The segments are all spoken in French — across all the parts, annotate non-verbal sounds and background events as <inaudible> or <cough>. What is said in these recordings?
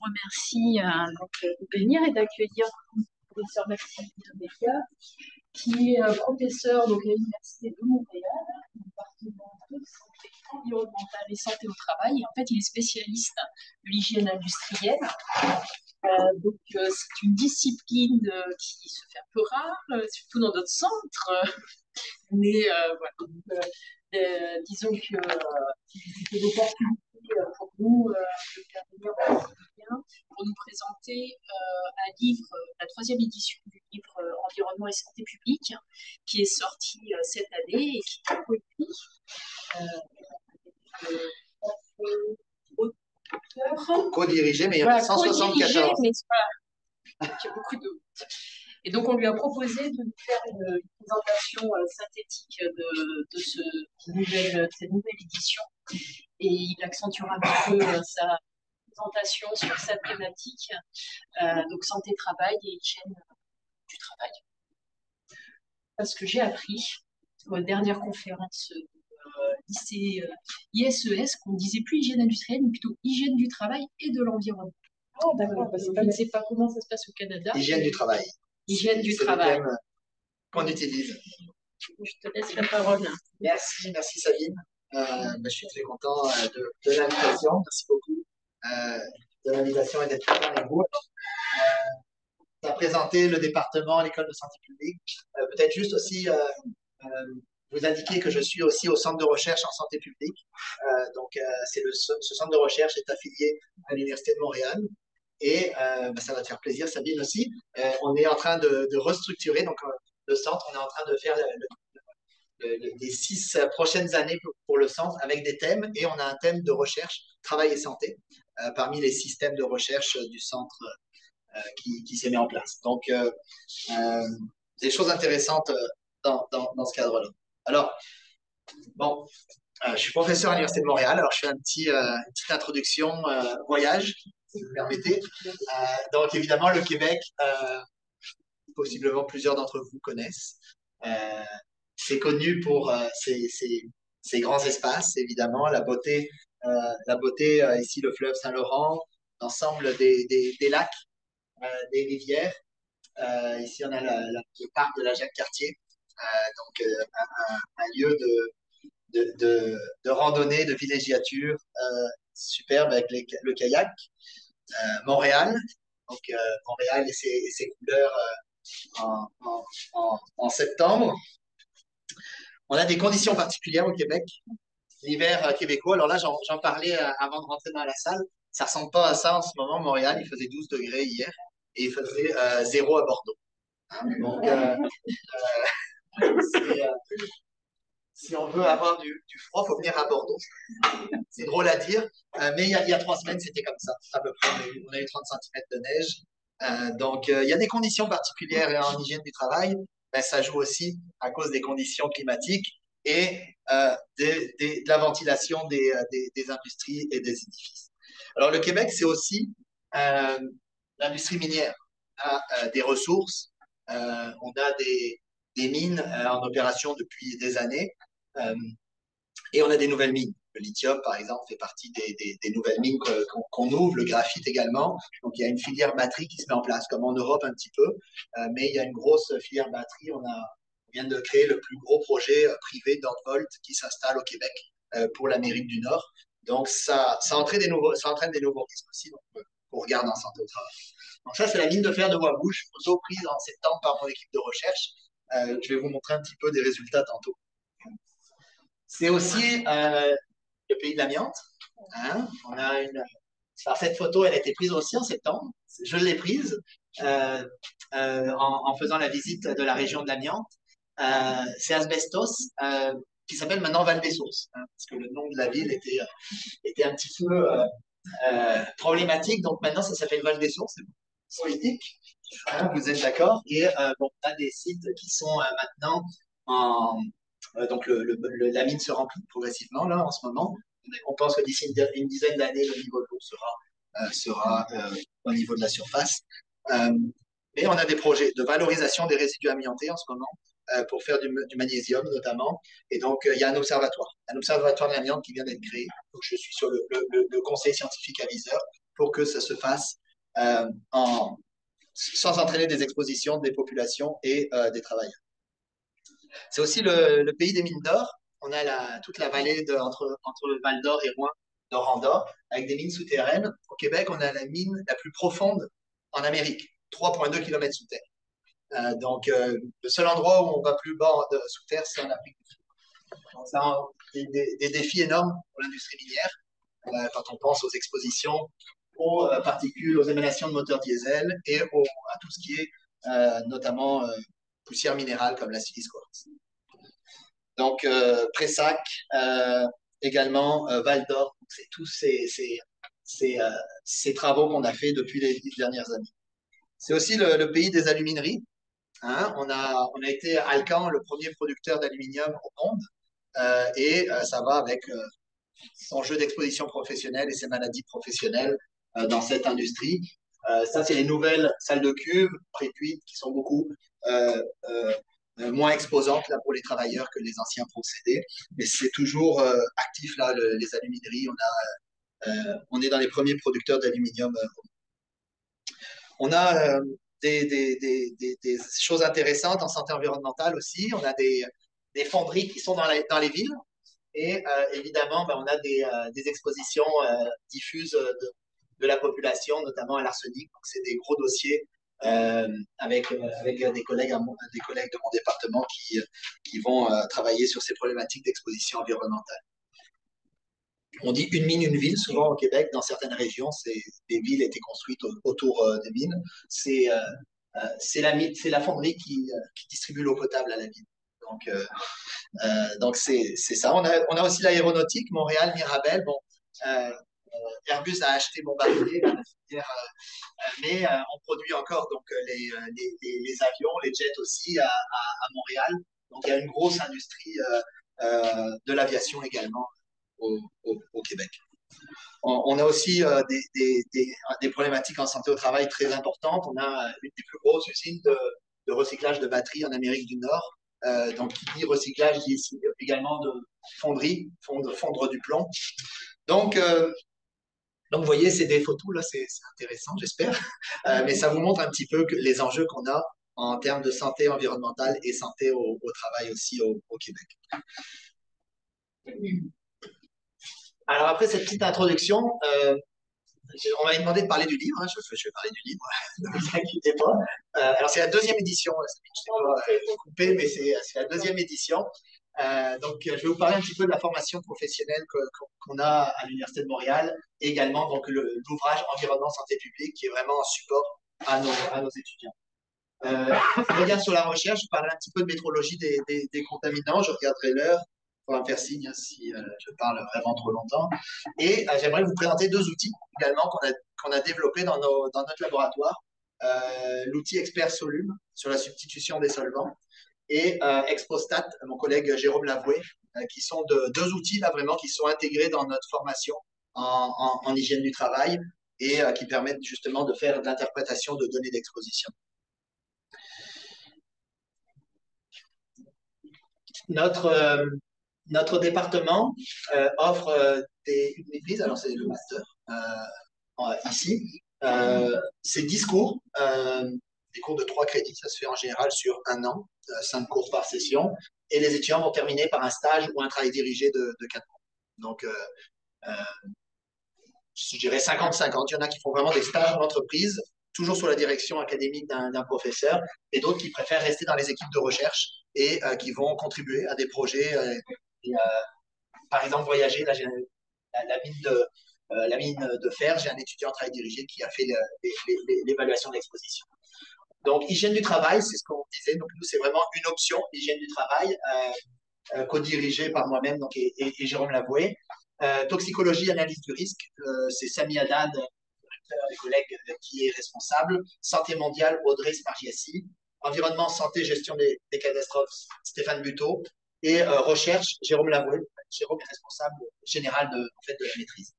remercie donc, de venir et d'accueillir le professeur Maxime Béca, qui est professeur donc, à l'Université de Montréal, département de santé environnementale et santé au travail. En fait, il est spécialiste de l'hygiène industrielle. Euh, donc, euh, c'est une discipline euh, qui se fait un peu rare, surtout dans notre centre. <laughs> Mais voilà, disons que c'était l'opportunité pour nous de pour nous présenter un livre, la troisième édition du livre Environnement et santé publique, qui est sorti cette année et qui est coécrit Co-dirigé, mais il y en a 174. Mais il y a beaucoup de... Et donc, on lui a proposé de nous faire une, présentation euh, synthétique de, de, ce nouvelle, cette nouvelle édition. Et il accentuera un peu euh, sa présentation sur cette thématique, euh, donc santé-travail et hygiène du travail. Parce que j'ai appris aux dernières conférences lycée euh, ISES qu'on disait plus hygiène industrielle, mais plutôt hygiène du travail et de l'environnement. Oh, d'accord. je ne sais pas comment ça se passe au Canada. Hygiène du travail. Hygiène du travail. Qu'on utilise. Je te laisse la parole. Merci, merci Sabine. Euh, ben, je suis très content euh, de, de l'invitation. Merci beaucoup euh, de l'invitation et d'être là avec vous. Euh, tu as présenté le département, l'école de santé publique. Peut-être juste aussi vous indiquer que je suis aussi au centre de recherche en santé publique. Euh, donc, euh, c'est le, ce centre de recherche est affilié à l'Université de Montréal. Et euh, ben, ça va te faire plaisir, Sabine aussi. on est en train de, restructurer donc, le centre. On est en train de faire les six prochaines années pour, le centre avec des thèmes. Et on a un thème de recherche, travail et santé, parmi les systèmes de recherche du centre qui, qui s'est mis en place. Donc, des choses intéressantes dans, dans, ce cadre-là. Alors, bon, euh, je suis professeur à l'Université de Montréal, alors je fais un petit, euh, une petite introduction euh, voyage, si vous me permettez. donc, évidemment, le Québec, possiblement plusieurs d'entre vous connaissent. c'est connu pour ses, ses, grands espaces, évidemment, la beauté, la beauté ici, le fleuve Saint-Laurent, l'ensemble des, des, des, lacs, des rivières. ici, on a le parc de la Jacques-Cartier, euh, donc euh, un, lieu de, de, de, randonnée, de villégiature euh, superbe avec le kayak. Montréal, donc Montréal et ses, couleurs en, en, septembre. On a des conditions particulières au Québec. L'hiver québécois, alors là, j'en parlais avant de rentrer dans la salle. Ça ressemble pas à ça en ce moment. Montréal, il faisait 12 degrés hier et il faisait euh, 0 à Bordeaux. Euh, euh, <laughs> si on veut avoir du, froid, il faut venir à Bordeaux. C'est drôle à dire, euh, mais il y, a, trois semaines, c'était comme ça. À peu près, on a eu, 30 cm de neige. Euh, donc, il y a des conditions particulières en hygiène du travail. Ben, ça joue aussi à cause des conditions climatiques et de, la ventilation des, des, industries et des édifices. Alors, le Québec, c'est aussi l'industrie minière. On a des ressources, on a des, des mines euh, en opération depuis des années. Euh, et on a des nouvelles mines. Le lithium, par exemple, fait partie des, nouvelles mines qu'on ouvre, le graphite également. Donc, il y a une filière batterie qui se met en place, comme en Europe un petit peu. Euh, mais il y a une grosse filière batterie. On, a, on vient de créer le plus gros projet privé d'Ortvolt qui s'installe au Québec pour l'Amérique du Nord. Donc, ça, ça, entraîne des nouveaux, ça entraîne des nouveaux risques aussi donc, qu'on regarde en santé au travail. Donc, ça, c'est la mine de fer de Wabouche, photo prise en septembre par mon équipe de recherche. Euh, je vais vous montrer un petit peu des résultats tantôt. C'est aussi euh, le pays de l'amiante. Hein. On cette photo, elle a été prise aussi en septembre. Je l'ai prise euh, en, faisant la visite de la région de l'amiante. c'est Asbestos, qui s'appelle maintenant Val-des-Sources, hein, parce que le nom de la ville était, un petit peu problématique. Donc maintenant, ça s'appelle Val-des-Sources. C'est politique. Hein, vous êtes d'accord? Et euh, on a des sites qui sont euh, maintenant en. Euh, donc, la mine se remplit progressivement, là, en ce moment. On pense que d'ici une, dizaine d'années, le niveau de l'eau sera, sera au niveau de la surface. mais on a des projets de valorisation des résidus amiantés en ce moment. pour faire du, magnésium notamment. Et donc, il y a un observatoire, un observatoire de l'amiante qui vient d'être créé. Donc, je suis sur le, conseil scientifique aviseur pour que ça se fasse en, sans entraîner des expositions des populations et des travailleurs. C'est aussi le, pays des mines d'or. On a toute la vallée entre, entre le Val d'Or et Rouen, d'Oranda, avec des mines souterraines. Au Québec, on a la mine la plus profonde en Amérique, 3,2 km sous terre. Euh, donc, euh, le seul endroit où on va plus bas de, sous terre, c'est en Afrique du Sud. Donc, ça a des, défis énormes pour l'industrie minière euh, quand on pense aux expositions, aux particules, aux émanations de moteurs diesel et à tout ce qui est notamment poussière minérale comme la silice quartz. Donc, Pressac, également Val d'Or, c'est tous ces, travaux qu'on a fait depuis les dix dernières années. C'est aussi le, pays des alumineries. Hein. On, a, on a été Alcan, le premier producteur d'aluminium au monde, euh, et euh, ça va avec euh, son jeu d'exposition professionnelle et ses maladies professionnelles dans cette industrie. ça, c'est les nouvelles salles de cuve pré-cuites qui sont beaucoup moins exposantes là, pour les travailleurs que les anciens procédés. Mais c'est toujours actif, là, les alumineries. On, a, on est dans les premiers producteurs d'aluminium on a euh, des, choses intéressantes en santé environnementale aussi. On a des, fonderies qui sont dans, les villes. Et euh, évidemment, ben, on a des, euh, expositions diffuses la population, notamment à l'arsenic. Donc, c'est des gros dossiers avec, des, collègues des collègues de mon département qui, qui vont travailler sur ces problématiques d'exposition environnementale on dit une mine, une ville. Souvent au Québec, dans certaines régions, des villes étaient construites autour euh, des mines. C'est euh, euh, la, la fonderie qui, distribue l'eau potable à la ville. Donc, donc c'est ça. On a, on a aussi l'aéronautique, Montréal, Mirabel. Bon, Airbus a acheté Bombardier, mais on produit encore donc les, les, avions, les jets aussi à, Montréal. Donc il y a une grosse industrie de l'aviation également au, Québec. On, a aussi euh, des, problématiques en santé au travail très importantes. On a une des plus grosses usines de, recyclage de batteries en Amérique du Nord. Euh, donc, qui dit recyclage dit également de fonderie, fondre, fondre du plomb. Donc, euh, donc, vous voyez, c'est des photos, là, c'est intéressant, j'espère. mais ça vous montre un petit peu les enjeux qu'on a en termes de santé environnementale et santé au, travail aussi au, Québec. Alors après cette petite introduction, euh, on m'avait demandé de parler du livre, hein, je, vais parler du livre, <laughs> ne vous inquiétez pas. Euh, alors c'est la deuxième édition, je ne pas coupé, mais c'est la deuxième édition. Euh, donc je vais vous parler un petit peu de la formation professionnelle qu'on a à l'Université de Montréal et également donc l'ouvrage Environnement Santé publique qui est vraiment un support à nos, étudiants. Euh, je regarde sur la recherche, je parle un petit peu de métrologie des, contaminants, je regarderai l'heure pour me faire signe si euh, je parle vraiment trop longtemps. Et euh, j'aimerais vous présenter deux outils également qu'on a, développés dans, dans notre laboratoire. Euh, l'outil Expert Solume sur la substitution des solvants et Expostat, mon collègue Jérôme Lavoué, qui sont de, deux outils là vraiment qui sont intégrés dans notre formation en, hygiène du travail et qui permettent justement de faire de l'interprétation de données d'exposition. Notre, département euh, offre euh, des, une maîtrise, alors c'est le master euh, ici. c'est 10 cours, des cours de 3 crédits, ça se fait en général sur un an, 5 cours par session, et les étudiants vont terminer par un stage ou un travail dirigé de, de 4 mois. Donc, je dirais 50-50. Il y en a qui font vraiment des stages en entreprise, toujours sous la direction académique d'un professeur, et d'autres qui préfèrent rester dans les équipes de recherche et qui vont contribuer à des projets euh, par exemple, voyager, la, mine de, euh, la mine de fer, j'ai un étudiant en travail dirigé qui a fait l'évaluation de l'exposition. Donc, hygiène du travail, c'est ce qu'on disait. Donc, nous, c'est vraiment une option, hygiène du travail, euh, co-dirigée par moi-même et, Jérôme Lavoué. toxicologie, analyse du risque, c'est Sami Haddad, des collègues qui est responsable. Santé mondiale, Audrey Spargiassi. Environnement, santé, gestion des, catastrophes, Stéphane Buteau. Et euh, recherche, Jérôme Lavoué. Jérôme est responsable général de, la maîtrise.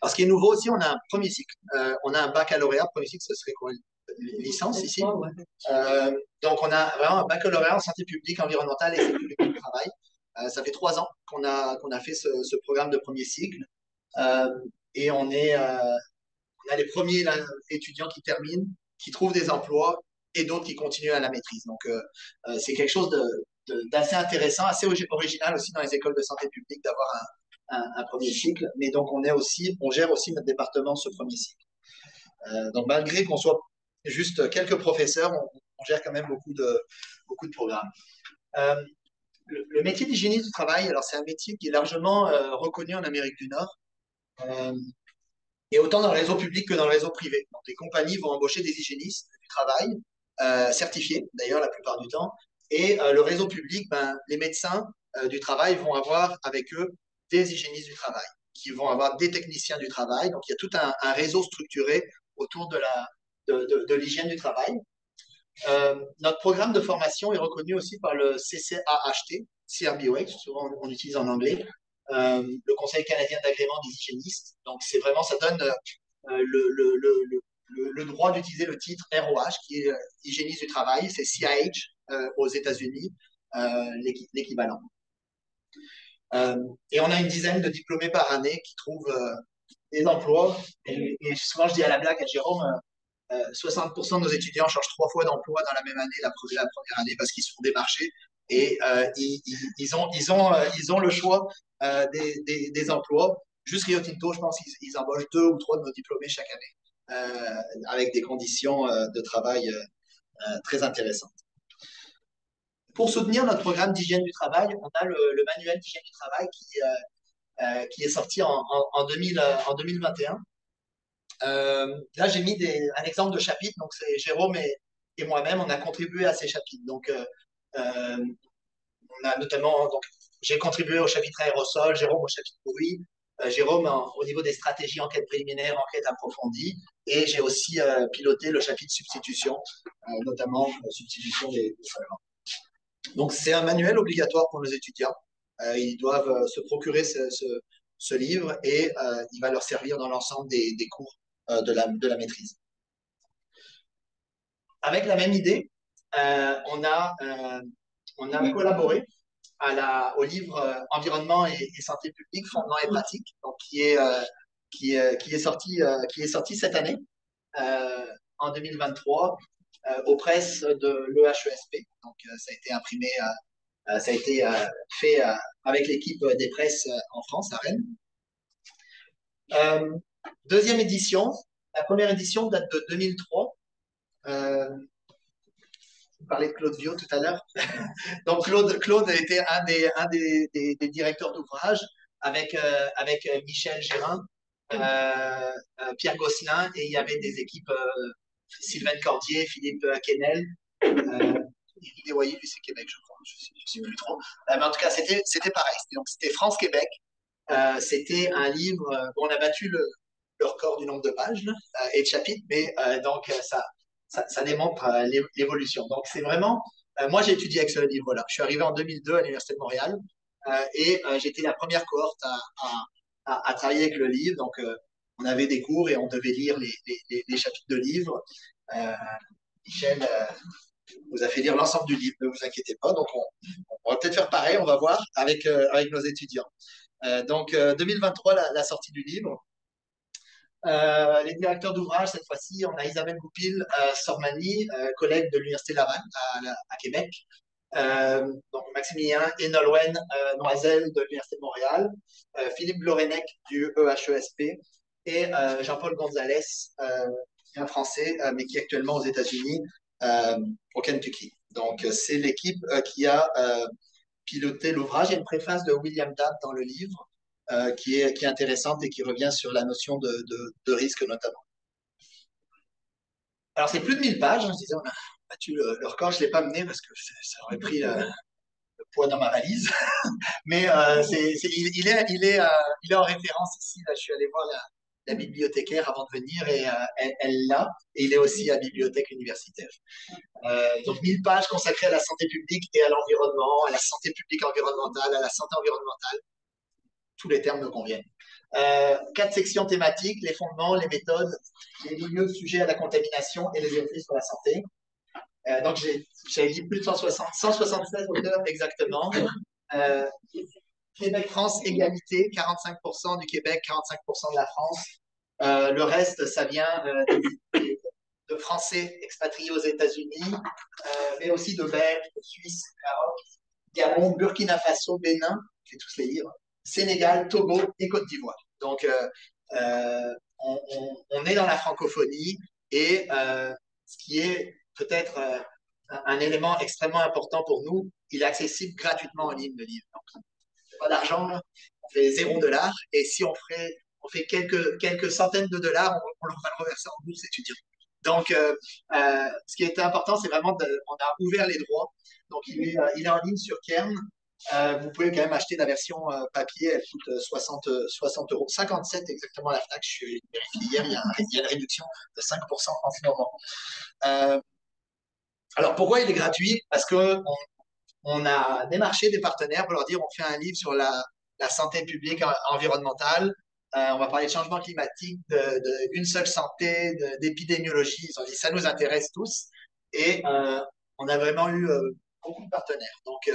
Alors, ce qui est nouveau aussi, on a un premier cycle. Euh, on a un baccalauréat. Premier cycle, ce serait quoi? Licence ici. donc, on a vraiment un baccalauréat en santé publique, environnementale et sécurité du travail. ça fait trois ans qu'on a, qu'on a fait ce, ce, programme de premier cycle. et on est, on a les premiers étudiants qui terminent, qui trouvent des emplois et d'autres qui continuent à la maîtrise. Donc, euh, euh, c'est quelque chose d'assez intéressant, assez original aussi dans les écoles de santé publique d'avoir un, premier cycle. Mais donc, on, est aussi, on gère aussi notre département ce premier cycle. Euh, donc, malgré qu'on soit juste quelques professeurs, on, gère quand même beaucoup de, beaucoup de programmes. le, métier d'hygiéniste du travail, alors c'est un métier qui est largement reconnu en Amérique du Nord et autant dans le réseau public que dans le réseau privé. Donc, les compagnies vont embaucher des hygiénistes du travail, euh, certifiés d'ailleurs la plupart du temps, et euh, le réseau public, ben, les médecins euh, du travail vont avoir avec eux des hygiénistes du travail, qui vont avoir des techniciens du travail. Donc, il y a tout un réseau structuré autour de la de, l'hygiène du travail. Euh, notre programme de formation est reconnu aussi par le CCAHT, CRBOH, souvent on utilise en anglais, euh, le Conseil canadien d'agrément des hygiénistes. Donc, c'est vraiment, ça donne euh, le, droit d'utiliser le titre ROH, qui est hygiéniste du travail, c'est CIH aux États-Unis, l'équivalent. et on a une dizaine de diplômés par année qui trouvent des emplois. Et, souvent, je dis à la blague à Jérôme, 60% de nos étudiants changent trois fois d'emploi dans la même année, la, première année, parce qu'ils se font démarcher et euh, ils, ont, ils, ont, ils ont le choix euh, des, des, emplois. Juste Rio Tinto, je pense qu'ils embauchent deux ou trois de nos diplômés chaque année, euh, avec des conditions de travail très intéressantes. Pour soutenir notre programme d'hygiène du travail, on a le, manuel d'hygiène du travail qui, qui est sorti en, en, 2000, en 2021. Là, j'ai mis des, un exemple de chapitre. Donc, c'est Jérôme et, moi-même, on a contribué à ces chapitres. Donc, on a notamment j'ai contribué au chapitre aérosol, Jérôme au chapitre bruit, euh, Jérôme au niveau des stratégies enquête préliminaire, enquête approfondie, et j'ai aussi euh, piloté le chapitre substitution, euh, notamment substitution des, solvants. Donc c'est un manuel obligatoire pour nos étudiants. ils doivent se procurer ce, livre et il va leur servir dans l'ensemble des, cours de, la, de la maîtrise. Avec la même idée, on, a, on a collaboré à la, au livre euh, Environnement et, santé publique, fondements et pratiques, donc qui est, euh, qui, qui, est sorti, euh, qui est sorti cette année, en 2023, aux presses de l'EHESP. Donc, ça a été imprimé, ça a été fait avec l'équipe des presses en France, à Rennes. Deuxième édition, la première édition date de 2003. Euh, parlais de Claude Viau tout à l'heure. <laughs> Donc Claude, Claude était un des, un des, des, directeurs d'ouvrage avec, euh, avec euh, Michel Gérin, euh, Pierre Gosselin et il y avait des équipes Sylvain Cordier, Philippe Quesnel, Éric Desvoyer, lui c'est Québec je crois, je ne sais, plus trop. mais en tout cas c'était, pareil, donc c'était France-Québec. c'était un livre, on a battu le, le record du nombre de pages et de chapitres, mais donc ça, ça, démontre euh, l'évolution. Donc, c'est vraiment, euh, moi, j'ai étudié avec ce livre-là. Je suis arrivé en 2002 à l'Université de Montréal euh, et j'étais la première cohorte à, à, travailler avec le livre. Donc, on avait des cours et on devait lire les, les, chapitres de livres. Michel vous a fait lire l'ensemble du livre, ne vous inquiétez pas. Donc, on, va peut-être faire pareil, on va voir avec, avec nos étudiants. donc, 2023, la, la, sortie du livre. Euh, les directeurs d'ouvrage, cette fois-ci, on a Isabelle Goupil euh, Sormani, euh, collègue de l'Université Laval à, Québec, donc Maximilien et Nolwenn Noisel de l'Université de Montréal, Philippe Lorenec du EHESP et Jean-Paul Gonzalez, un Français, mais qui est actuellement aux États-Unis, au Kentucky. Donc, c'est l'équipe qui a piloté l'ouvrage. Il y a une préface de William Dabb dans le livre. Euh, qui, est, qui est intéressante et qui revient sur la notion de, de, risque notamment. Alors, c'est plus de 1000 pages. Hein, je disais, on a battu le, record. Je ne l'ai pas mené parce que ça aurait pris euh, le poids dans ma valise. <laughs> Mais euh, il, est, il, est, il est en référence ici. Là, je suis allé voir la, la bibliothécaire avant de venir et elle l'a. Et il est aussi à bibliothèque universitaire. donc 1000 pages consacrées à la santé publique et à l'environnement, à la santé publique environnementale, à la santé environnementale. Tous les termes me conviennent. Euh, quatre sections thématiques, les fondements, les méthodes, les milieux sujets à la contamination et les effets sur la santé. Euh, donc, j'avais dit plus de 160, 176 auteurs exactement. Euh, Québec-France, égalité, 45% du Québec, 45% de la France. Le reste, ça vient de Français expatriés aux États-Unis, mais aussi de Belges, de Suisses, Maroc, Gabon, Burkina Faso, Bénin, je vais tous les livres, Sénégal, Togo et Côte d'Ivoire. Donc, on, on, est dans la francophonie et ce qui est peut-être euh, un élément extrêmement important pour nous. Il est accessible gratuitement en ligne, le livre. Donc, pas d'argent, on fait zéro dollar. Et si on, fait quelques, centaines de dollars, on, on va le reverser en bourse étudiante. Donc, euh, euh, ce qui est important, c'est vraiment de, on a ouvert les droits. Donc, il est, il est en ligne sur Kern. Vous pouvez quand même acheter la version papier, elle coûte 60, 60 euros, 57 exactement la FNAC. Je suis vérifié hier, il y, a, une réduction de 5% en ce moment. Alors pourquoi il est gratuit? Parce qu'on on a démarché des partenaires pour leur dire on fait un livre sur la, santé publique environnementale, euh, on va parler de changement climatique, d'une seule santé, d'épidémiologie. Ils ont dit ça nous intéresse tous. Et euh, on a vraiment eu euh, beaucoup de partenaires. Donc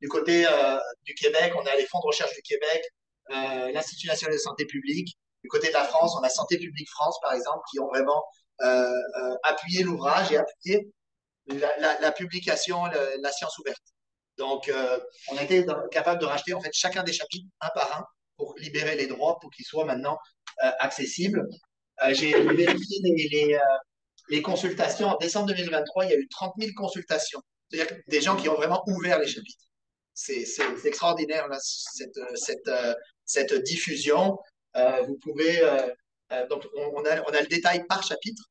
du côté du Québec, on a les fonds de recherche du Québec, l'Institut national de santé publique. Du côté de la France, on a Santé publique France, par exemple, qui ont vraiment appuyé l'ouvrage et appuyé la, publication, la science ouverte. Donc, euh, on a été capable de racheter en fait chacun des chapitres un par un pour libérer les droits pour qu'ils soient maintenant euh, accessibles. Euh, j'ai vérifié les, les, consultations. En décembre 2023, il y a eu 30 000 consultations. C'est-à-dire des gens qui ont vraiment ouvert les chapitres. C'est extraordinaire, cette, cette, cette diffusion. vous pouvez. donc, on a, on a le détail par chapitre.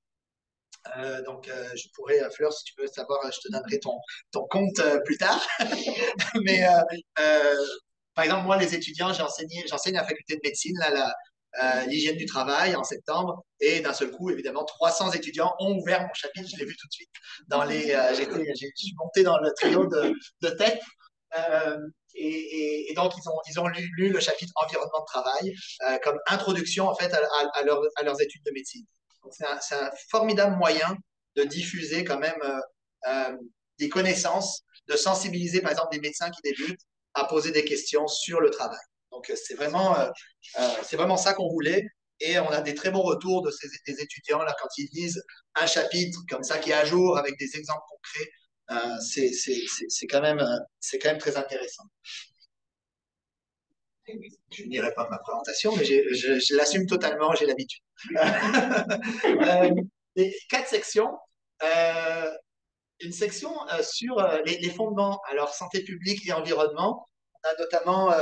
Euh, donc, euh, je pourrais, euh, Fleur, si tu veux savoir, je te donnerai ton, ton compte plus tard. <laughs> Mais, par exemple, moi, les étudiants, j'enseigne à la faculté de médecine, l'hygiène du travail en septembre, et d'un seul coup, évidemment, 300 étudiants ont ouvert mon chapitre, je l'ai vu tout de suite. Dans les, j'ai suis monté dans le trio de, de tête. Et, et, donc, ils ont, ils ont lu, le chapitre environnement de travail comme introduction en fait à, à, à leurs études de médecine c'est un, formidable moyen de diffuser quand même euh, euh, des connaissances, de sensibiliser par exemple des médecins qui débutent à poser des questions sur le travail. Donc c'est vraiment, euh, c'est vraiment ça qu'on voulait. Et on a des très bons retours de ces des étudiants là quand ils lisent un chapitre comme ça qui est à jour avec des exemples concrets. C'est quand même, c'est quand même très intéressant. Je n'irai pas ma présentation, mais je, l'assume totalement, j'ai l'habitude. <laughs> euh, quatre sections. Euh, une section euh, sur euh, les, fondements, alors santé publique et environnement. On a notamment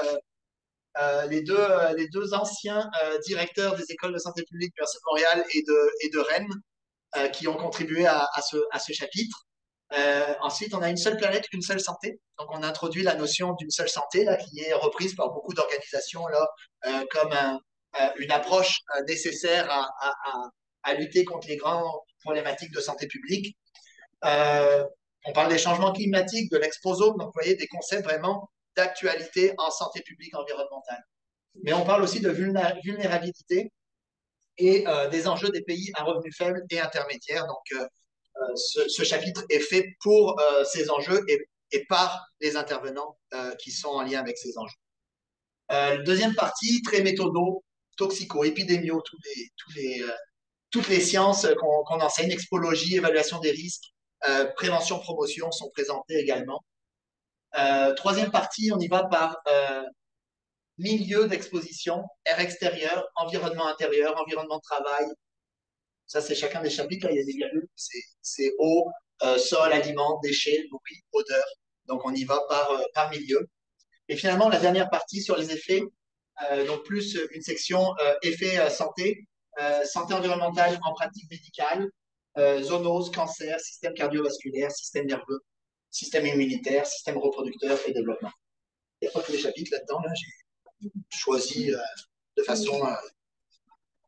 les, deux, les deux anciens directeurs des écoles de santé publique de Montréal et de, et de Rennes qui ont contribué à, ce, à ce chapitre. Euh, ensuite, on a une seule planète, une seule santé. Donc, on introduit la notion d'une seule santé, là, qui est reprise par beaucoup d'organisations là, euh, comme euh, une approche nécessaire à, lutter contre les grandes problématiques de santé publique. On parle des changements climatiques, de l'exposome, donc vous voyez des concepts vraiment d'actualité en santé publique environnementale. Mais on parle aussi de vulnérabilité et des enjeux des pays à revenus faibles et intermédiaires. Donc, euh, ce, chapitre est fait pour euh, ces enjeux et, par les intervenants euh, qui sont en lien avec ces enjeux. deuxième partie, très méthodo, toxico, épidémio, toutes les sciences qu'on enseigne, expologie, évaluation des risques, prévention, promotion sont présentées également. troisième partie, on y va par milieu d'exposition, air extérieur, environnement intérieur, environnement de travail, ça, c'est chacun des chapitres. Là, il y a des virgules. C'est eau, euh, sol, aliments, déchets, bruit, odeur. Donc, on y va par, euh, par milieu. Et finalement, la dernière partie sur les effets, euh, donc plus une section effets santé, santé environnementale en pratique médicale, zoonose, cancer, système cardiovasculaire, système nerveux, système immunitaire, système reproducteur et développement. Il n'y a pas tous les chapitres là-dedans. Là, J'ai choisi de façon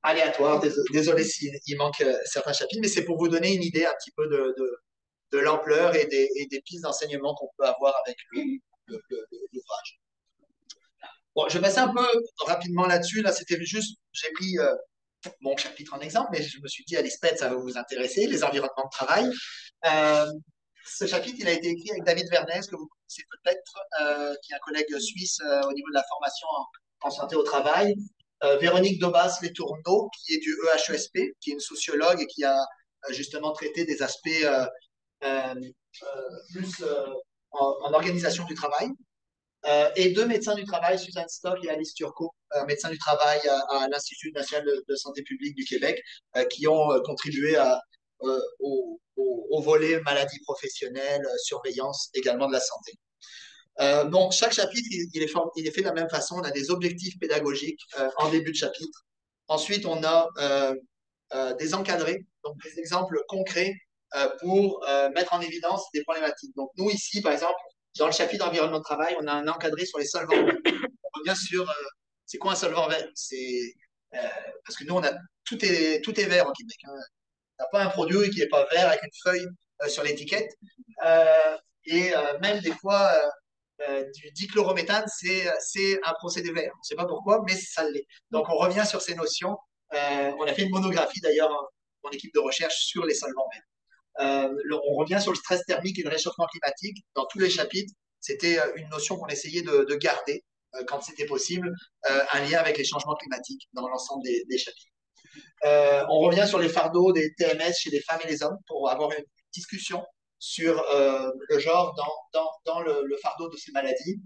aléatoire. Désolé s'il manque euh, certains chapitres, mais c'est pour vous donner une idée un petit peu de, l'ampleur et des, et pistes d'enseignement qu'on peut avoir avec l'ouvrage. Bon, je vais passer un peu rapidement là-dessus. Là, c'était juste, j'ai pris euh, mon chapitre en exemple, mais je me suis dit, à l'ISPED, ça va vous intéresser, les environnements de travail. Euh, ce chapitre, il a été écrit avec David Vernès, que vous connaissez peut-être, qui est un collègue suisse au niveau de la formation en, santé au travail. Véronique Dobas Letourneau, qui est du EHESP, qui est une sociologue et qui a justement traité des aspects plus en, organisation du travail. Euh, et deux médecins du travail, Suzanne Stock et Alice Turcot, euh, médecins du travail à, l'Institut national de, santé publique du Québec, euh, qui ont contribué au, au, volet maladie professionnelle, surveillance également de la santé. Donc, chaque chapitre, il, est fait de la même façon. On a des objectifs pédagogiques en début de chapitre. Ensuite, on a des encadrés, donc des exemples concrets pour mettre en évidence des problématiques. Donc, nous, ici, par exemple, dans le chapitre environnement de travail, on a un encadré sur les solvants On revient sur euh, c'est quoi un solvant vert? C'est euh, parce que nous on a tout est vert en Québec. Hein. On n'a pas un produit qui n'est pas vert avec une feuille euh, sur l'étiquette. et même des fois du dichlorométhane, c'est un procédé vert. On ne sait pas pourquoi, mais ça l'est. Donc on revient sur ces notions. on a fait une monographie d'ailleurs en équipe de recherche sur les solvants verts. Euh, on revient sur le stress thermique et le réchauffement climatique. Dans tous les chapitres, c'était euh, une notion qu'on essayait de, garder euh, quand c'était possible, un lien avec les changements climatiques dans l'ensemble des, chapitres. on revient sur les fardeaux des TMS chez les femmes et les hommes pour avoir une discussion sur le genre dans, le, fardeau de ces maladies.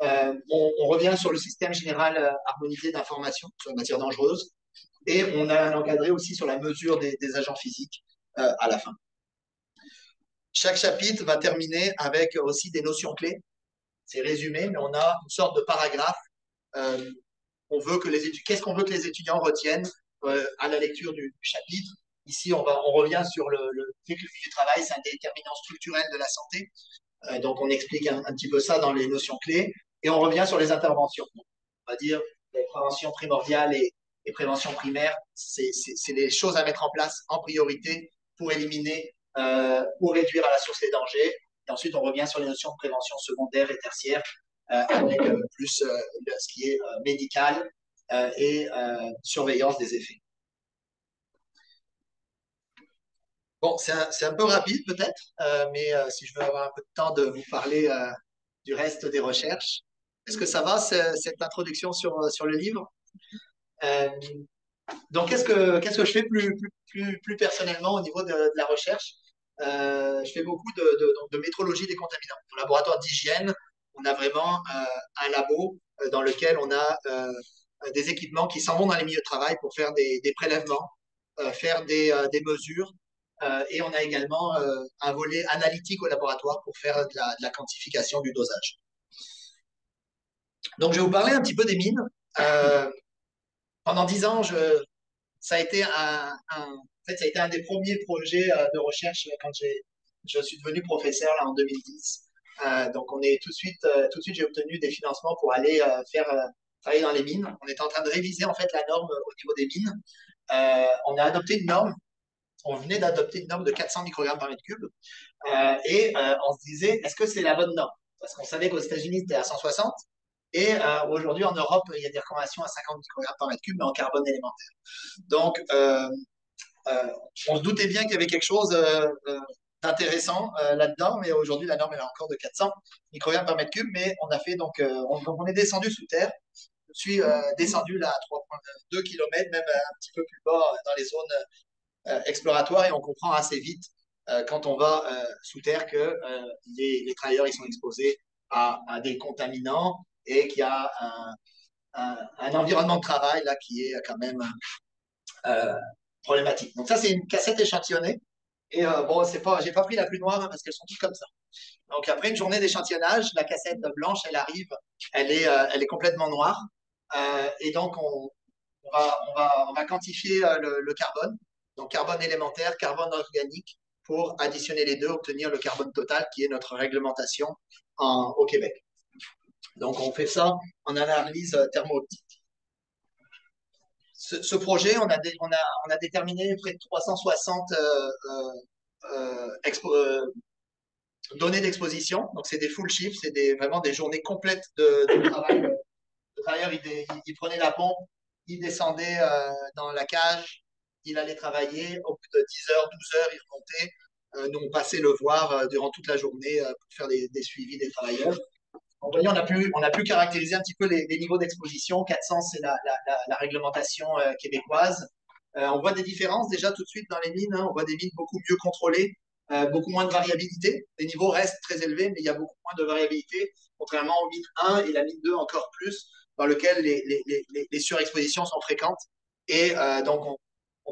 On, revient sur le système général harmonisé d'information sur les matières dangereuses. Et on a encadré aussi sur la mesure des agents physiques à la fin. Chaque chapitre va terminer avec aussi des notions clés. C'est résumé, mais on a une sorte de paragraphe. Euh, on veut que les qu'est-ce qu'on veut que les étudiants retiennent euh, à la lecture du, chapitre. Ici, on, revient sur le, le du travail, c'est un déterminant structurel de la santé. Euh, donc, on explique un, petit peu ça dans les notions clés. Et on revient sur les interventions. On va dire les préventions primordiales et, et prévention primaire, c'est les choses à mettre en place en priorité pour éliminer euh, pour réduire à la source les dangers. Et ensuite, on revient sur les notions de prévention secondaire et tertiaire, euh, avec plus ce qui est médical et surveillance des effets. Bon, c'est un, peu rapide peut-être, mais si je veux avoir un peu de temps de vous parler du reste des recherches. Est-ce que ça va, cette introduction sur, le livre? Donc, qu'est-ce que, je fais plus, personnellement au niveau de, la recherche? Euh, je fais beaucoup de, métrologie des contaminants. Au laboratoire d'hygiène, on a vraiment euh, un labo euh, dans lequel on a des équipements qui s'en vont dans les milieux de travail pour faire des, prélèvements, faire des mesures. Et on a également un volet analytique au laboratoire pour faire de la, quantification du dosage. Donc, je vais vous parler un petit peu des mines. pendant dix ans, ça a été un, ça a été un des premiers projets euh, de recherche quand je suis devenu professeur là, en 2010. Euh, donc, on est tout de suite, euh, tout de suite, j'ai obtenu des financements pour aller faire travailler dans les mines. On est en train de réviser en fait la norme au niveau des mines. on a adopté une norme. On venait d'adopter une norme de 400 microgrammes par mètre cube. et on se disait, est-ce que c'est la bonne norme? Parce qu'on savait qu'aux États-Unis, c'était à 160. Et aujourd'hui, en Europe, il y a des recommandations à 50 microgrammes par mètre cube, mais en carbone élémentaire. Donc, euh, on se doutait bien qu'il y avait quelque chose euh, euh, d'intéressant là-dedans, mais aujourd'hui la norme est encore de 400 microgrammes par mètre cube, mais on a fait donc, on, est descendu sous terre. Je suis descendu là à 3,2 km, même un petit peu plus bas dans les zones exploratoires, et on comprend assez vite quand on va sous terre que les, travailleurs ils sont exposés à, des contaminants et qu'il y a un, environnement de travail là qui est quand même problématique. Donc ça, c'est une cassette échantillonnée. Et euh, bon, c'est pas, j'ai pas pris la plus noire hein, parce qu'elles sont toutes comme ça. Donc après une journée d'échantillonnage, la cassette blanche, elle arrive, elle est, euh, elle est complètement noire. Euh, et donc on, on, va, on, va, on va quantifier le, carbone, donc carbone élémentaire, carbone organique, pour additionner les deux, obtenir le carbone total qui est notre réglementation en, au Québec. Donc on fait ça en analyse thermo-optique ce, projet, on a, déterminé près de 360 euh, euh, euh, données d'exposition. Donc, c'est des full shifts, c'est vraiment des journées complètes de, travail, travailleur, il, prenait la pompe, il descendait dans la cage, il allait travailler. Au bout de 10 heures, 12 heures, il remontait. nous, on passait le voir durant toute la journée pour faire des, suivis des travailleurs. vous voyez, on a pu, on a pu caractériser un petit peu les, niveaux d'exposition. 400, c'est la, la, réglementation québécoise. on voit des différences déjà tout de suite dans les mines. Hein. On voit des mines beaucoup mieux contrôlées, euh, beaucoup moins de variabilité. Les niveaux restent très élevés, mais il y a beaucoup moins de variabilité, contrairement aux mines 1 et la mine 2 encore plus, dans lequel les, les, les, surexpositions sont fréquentes. Et euh, donc, on,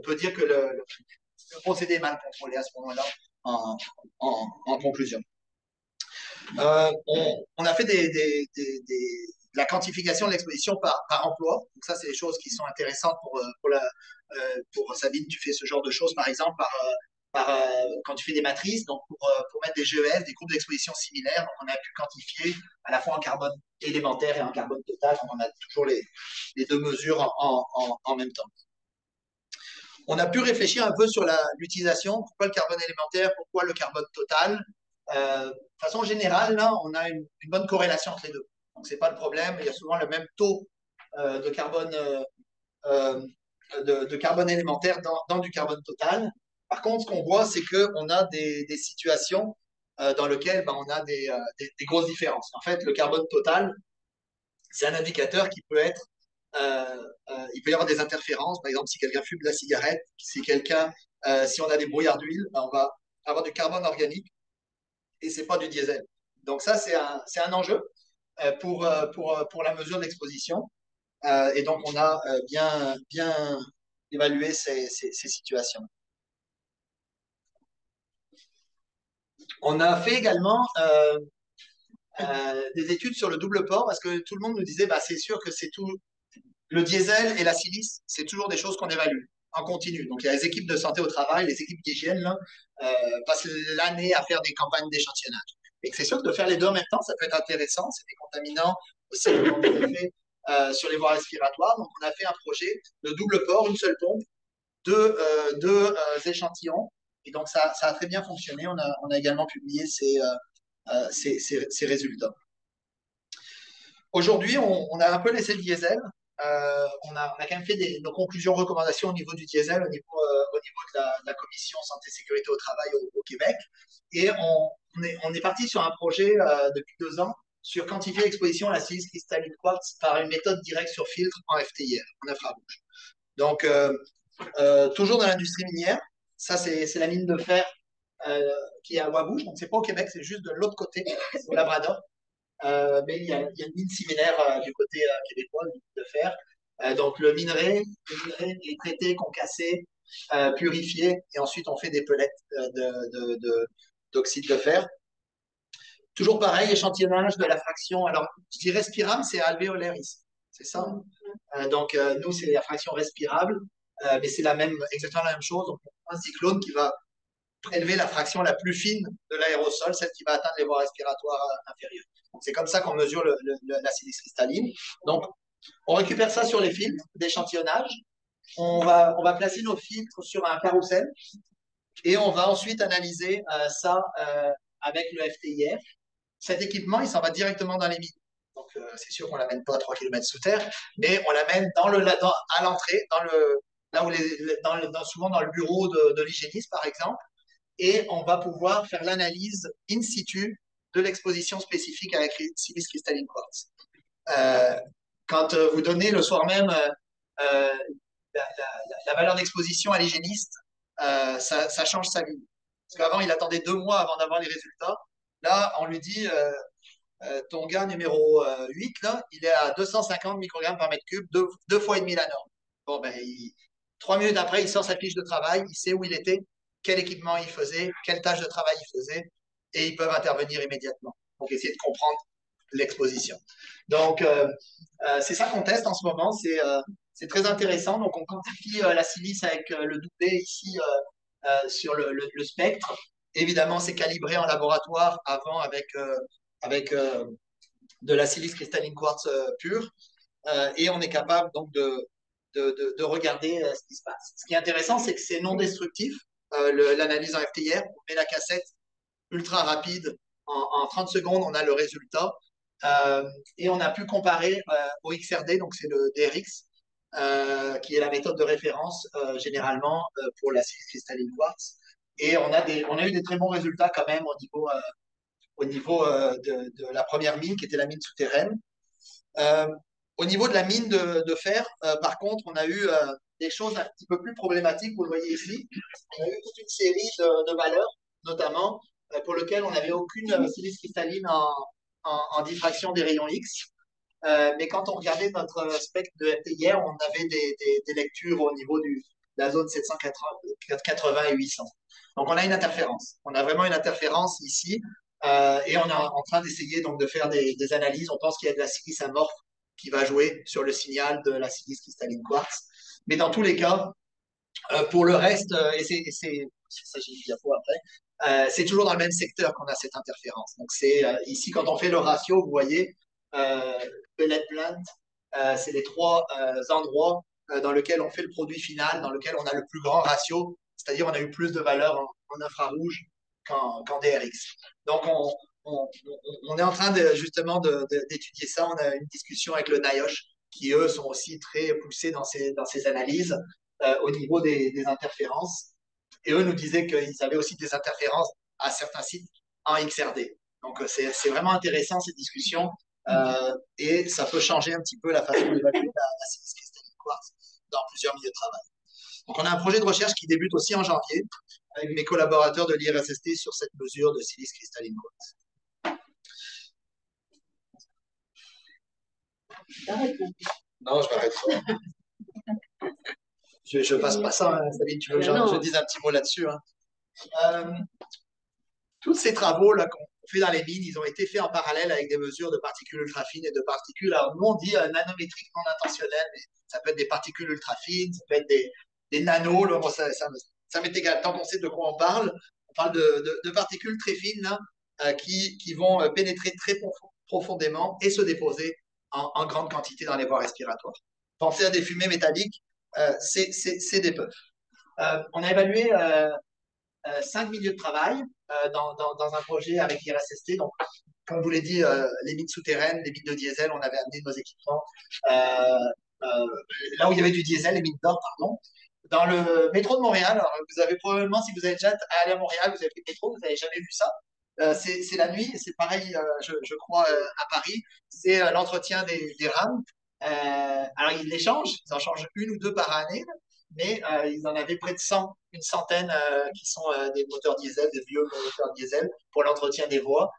peut dire que le, procédé est mal contrôlé à ce moment-là, en, conclusion. Euh, on, a fait des, la quantification de l'exposition par, emploi. Donc ça, c'est des choses qui sont intéressantes pour, pour, la, pour Sabine. Tu fais ce genre de choses, par exemple, euh, quand tu fais des matrices, donc pour, euh, mettre des GES, des groupes d'exposition similaires, on a pu quantifier à la fois en carbone élémentaire et en carbone total, on a toujours les, deux mesures en, même temps. On a pu réfléchir un peu sur l'utilisation, pourquoi le carbone élémentaire, pourquoi le carbone total. Euh, de façon générale, on a une, bonne corrélation entre les deux. Donc, ce n'est pas le problème. Il y a souvent le même taux de, carbone, de, de, carbone élémentaire dans, du carbone total. Par contre, ce qu'on voit, c'est qu'on a des, situations euh, dans lesquelles ben, on a euh, des, grosses différences. En fait, le carbone total, c'est un indicateur qui peut être, euh, il peut y avoir des interférences. Par exemple, si quelqu'un fume de la cigarette, si quelqu'un, si on a des brouillards d'huile, ben, on va avoir du carbone organique et c'est pas du diesel. Donc ça, c'est un, enjeu pour, la mesure d'exposition. et donc, on a bien, évalué ces, situations. On a fait également euh, euh, des études sur le double port parce que tout le monde nous disait bah, c'est sûr que c'est tout. Le diesel et la silice, c'est toujours des choses qu'on évalue en continu. Donc, il y a les équipes de santé au travail, les équipes d'hygiène, euh, passent l'année à faire des campagnes d'échantillonnage. Et c'est sûr que de faire les deux en même temps, ça peut être intéressant. C'est des contaminants aussi euh, sur les voies respiratoires. Donc, on a fait un projet de double port, une seule pompe, deux, deux échantillons et donc, ça, a très bien fonctionné. On a, également publié ces, euh, euh, résultats. Aujourd'hui, on, a un peu laissé le diesel. Euh, on, a, quand même fait nos conclusions, recommandations au niveau du diesel, au niveau, de, la, Commission Santé-Sécurité au Travail au, Québec. Et on, est, parti sur un projet depuis deux ans sur quantifier l'exposition à la silice cristalline quartz par une méthode directe sur filtre en FTIR, en infrarouge. Donc, toujours dans l'industrie minière, ça, c'est la mine de fer euh, qui est à Wabouche. Donc, c'est pas au Québec, c'est juste de l'autre côté, au Labrador. Euh, mais il y, a, une mine similaire euh, du côté québécois, une mine de fer. donc, le minerai, est traité, concassé, purifié, et ensuite on fait des pelettes d'oxyde de, de, fer. Toujours pareil, échantillonnage de la fraction. Alors, je dis respirable, c'est alvéolaire ici. C'est ça? donc, nous, c'est la fraction respirable. Euh, mais c'est la même, exactement la même chose. Donc, un cyclone qui va prélever la fraction la plus fine de l'aérosol, celle qui va atteindre les voies respiratoires euh, inférieures. C'est comme ça qu'on mesure le, la silice cristalline. Donc, on récupère ça sur les filtres d'échantillonnage. On va, on va placer nos filtres sur un carrousel et on va ensuite analyser euh, ça avec le FTIF. Cet équipement, il s'en va directement dans les mines. Donc, c'est sûr qu'on ne l'amène pas à 3 km sous terre, mais on l'amène à l'entrée, souvent dans le bureau de, l'hygiéniste, par exemple, et on va pouvoir faire l'analyse in situ de l'exposition spécifique à la silice cristalline quartz. Euh, quand euh, vous donnez le soir même euh, la, valeur d'exposition à l'hygiéniste, ça, change sa vie. Parce qu'avant, il attendait deux mois avant d'avoir les résultats. Là, on lui dit, ton gars numéro 8, là, il est à 250 microgrammes par mètre cube, deux, fois et demi la norme. Bon, ben, Trois minutes après, il sort sa fiche de travail, il sait où il était, quel équipement il faisait, quelle tâche de travail il faisait, et ils peuvent intervenir immédiatement pour essayer de comprendre l'exposition. Donc, euh, euh, c'est ça qu'on teste en ce moment. C'est euh, très intéressant. Donc, on quantifie la silice avec le doublé ici sur le, spectre. Évidemment, c'est calibré en laboratoire avant avec, de la silice cristalline quartz pure. et on est capable donc de, de, regarder ce qui se passe. Ce qui est intéressant, c'est que c'est non destructif. Euh, l'analyse en FTIR, on met la cassette ultra rapide. En, 30 secondes, on a le résultat. et on a pu comparer au XRD, donc c'est le DRX, qui est la méthode de référence généralement pour la cristalline quartz. Et on a, eu des très bons résultats quand même au niveau, au niveau de, de, la première mine, qui était la mine souterraine. Au niveau de la mine de, fer, par contre, on a eu des choses un petit peu plus problématiques, vous le voyez ici. On a eu toute une série de, valeurs, notamment, euh, pour lesquelles on n'avait aucune euh, silice cristalline en, diffraction des rayons X. Euh, mais quand on regardait notre spectre de hier, on avait des, lectures au niveau de la zone 780 et 800. Donc on a une interférence. On a vraiment une interférence ici. Euh, et on est en train d'essayer donc de faire des, des analyses. On pense qu'il y a de la silice amorphe qui va jouer sur le signal de la silice cristalline quartz. Mais dans tous les cas, euh, pour le reste, euh, et c'est, après, euh, c'est toujours dans le même secteur qu'on a cette interférence. Donc c'est ici quand on fait le ratio, vous voyez, pellet plant, c'est les trois endroits dans lesquels on fait le produit final, dans lequel on a le plus grand ratio, c'est-à-dire on a eu plus de valeur en, infrarouge qu'en, DRX. Donc on, on, on, est en train de, justement d'étudier ça. On a une discussion avec le NIOSH qui eux sont aussi très poussés dans ces, dans ces analyses euh, au niveau des, des, interférences. Et eux nous disaient qu'ils avaient aussi des interférences à certains sites en XRD. Donc euh, c'est vraiment intéressant ces discussions euh, et ça peut changer un petit peu la façon d'évaluer la, la silice cristalline quartz dans plusieurs milieux de travail. Donc on a un projet de recherche qui débute aussi en janvier avec mes collaborateurs de l'IRSST sur cette mesure de silice cristalline quartz. Non, je m'arrête pas. <laughs> je, je passe pas ça, hein, tu veux que je, dise un petit mot là-dessus. Hein. Euh, tous ces travaux-là qu'on fait dans les mines, ils ont été faits en parallèle avec des mesures de particules ultra fines et de particules. Alors, nous, on dit euh, nanométriques non intentionnelles, mais ça peut être des particules ultra fines, ça peut être des, des nanos. Là, ça, ça, ça m'est égal. Tant qu'on sait de quoi on parle, on parle de, de, particules très fines là, euh, qui, qui, vont pénétrer très profondément et se déposer en, grande quantité dans les voies respiratoires. Pensez à des fumées métalliques, euh, c'est des puffs. Euh, on a évalué euh, cinq milieux de travail dans, un projet avec l'IRSST. Donc, comme vous l'ai dit, les mines souterraines, les mines de diesel, on avait amené nos équipements là où il y avait du diesel, les mines d'or, pardon. Dans le métro de Montréal, alors vous avez probablement, si vous avez déjà allé à Montréal, vous avez pris le métro, vous n'avez jamais vu ça. Euh, c'est la nuit, c'est pareil, euh, je, crois, euh, à Paris, c'est l'entretien des, rames. alors, ils les changent, ils en changent une ou deux par année, mais ils en avaient près de 100, une centaine qui sont des moteurs diesel, des vieux moteurs diesel pour l'entretien des voies,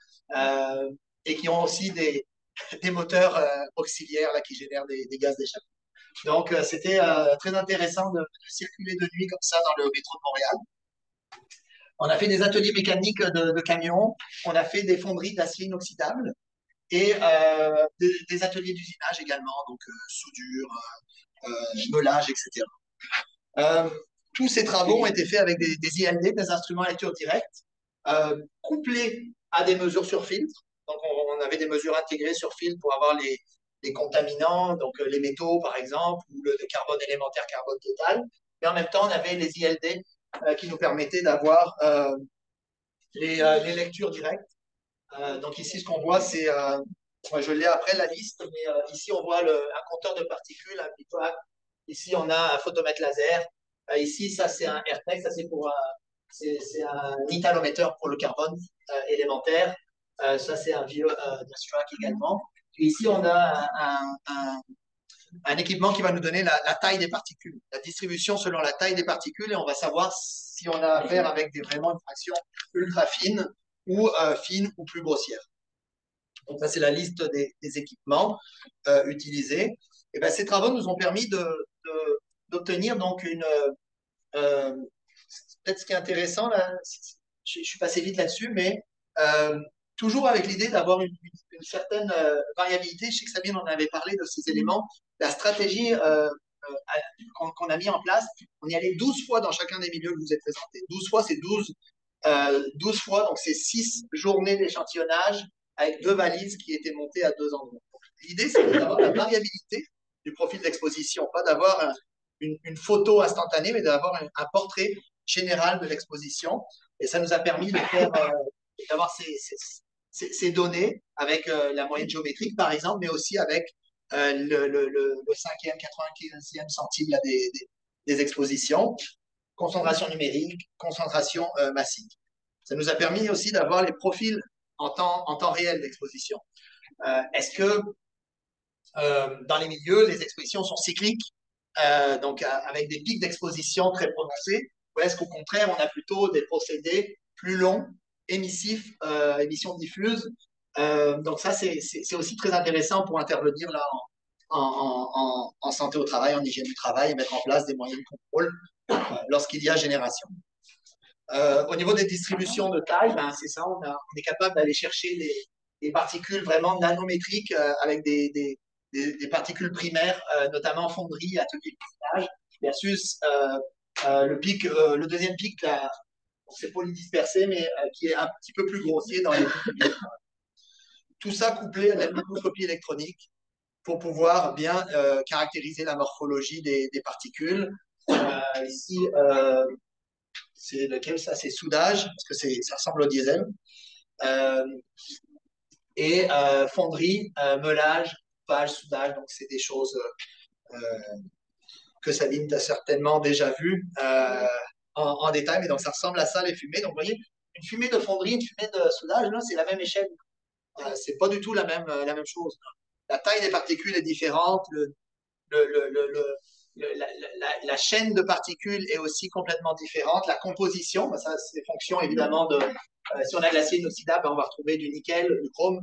et qui ont aussi des, <laughs> moteurs auxiliaires là, qui génèrent des gaz d'échappement. Donc, c'était très intéressant de circuler de nuit comme ça dans le métro de Montréal. On a fait des ateliers mécaniques de, camions, on a fait des fonderies d'acier inoxydable et euh, des, ateliers d'usinage également, donc euh, soudure, euh, meulage, etc. tous ces travaux ont été faits avec des, ILD, des instruments à lecture directe, couplés à des mesures sur filtre. Donc, on, avait des mesures intégrées sur filtre pour avoir les, les contaminants, donc les métaux par exemple, ou le, carbone élémentaire, carbone total. Mais en même temps, on avait les ILD qui nous permettait d'avoir euh, les, euh, les, lectures directes. donc ici, ce qu'on voit, c'est, je l'ai après la liste, mais ici, on voit un compteur de particules, un. Ici, on a un photomètre laser. ici, ça, c'est un AirTag, ça, c'est pour c'est, un italomètre pour le carbone élémentaire. ça, c'est un vieux euh, également. Et ici, on a un, un équipement qui va nous donner la, taille des particules, la distribution selon la taille des particules, et on va savoir si on a affaire avec vraiment une fraction ultra fine ou euh, fine ou plus grossière. Donc ça, c'est la liste des, équipements euh, utilisés. Et ben, ces travaux nous ont permis d'obtenir donc une... Euh, peut-être ce qui est intéressant, là, je, suis passé vite là-dessus, mais toujours avec l'idée d'avoir une, certaine euh, variabilité. Je sais que Sabine en avait parlé de ces éléments. La stratégie euh, euh qu'on a mis en place, on y allait 12 fois dans chacun des milieux que vous êtes présentés. 12 fois, c'est 12, euh, 12 fois, donc c'est 6 journées d'échantillonnage avec deux valises qui étaient montées à deux endroits. L'idée, c'est d'avoir la variabilité du profil d'exposition, pas d'avoir une, une, photo instantanée, mais d'avoir un, portrait général de l'exposition. Et ça nous a permis d'avoir ces, ces, ces, données avec la moyenne géométrique, par exemple, mais aussi avec le, le, le, 5e, 95e centile des, expositions, concentration numérique, concentration massique. Ça nous a permis aussi d'avoir les profils en temps réel d'exposition. Est-ce que dans les milieux, les expositions sont cycliques, donc avec des pics d'exposition très prononcés, ou est-ce qu'au contraire, on a plutôt des procédés plus longs, émissifs, euh, émissions diffuses euh, Donc ça, c'est aussi très intéressant pour intervenir là en, santé au travail, en hygiène du travail et mettre en place des moyens de contrôle euh, lorsqu'il y a génération. au niveau des distributions de taille, ben, c'est ça, on, est capable d'aller chercher des, particules vraiment nanométriques avec des, particules primaires, notamment fonderie, atelier de versus euh, le pic, euh, le deuxième pic, là, c'est polydispersé, mais euh, qui est un petit peu plus grossier dans les <laughs> Tout ça couplé à la microscopie électronique pour pouvoir bien caractériser la morphologie des, particules. ici, c'est lequel ça? C'est soudage, parce que ça ressemble au diesel. et fonderie, meulage, page, soudage, donc c'est des choses que Sabine t'a certainement déjà vu euh, en, détail, mais donc ça ressemble à ça les fumées. Donc voyez, une fumée de fonderie, une fumée de soudage, c'est la même échelle. Euh, c'est pas du tout la même, euh, chose. La taille des particules est différente, la, chaîne de particules est aussi complètement différente. La composition, ben, ça c'est fonction évidemment de. si on a de l'acier inoxydable, ben, on va retrouver du nickel, du chrome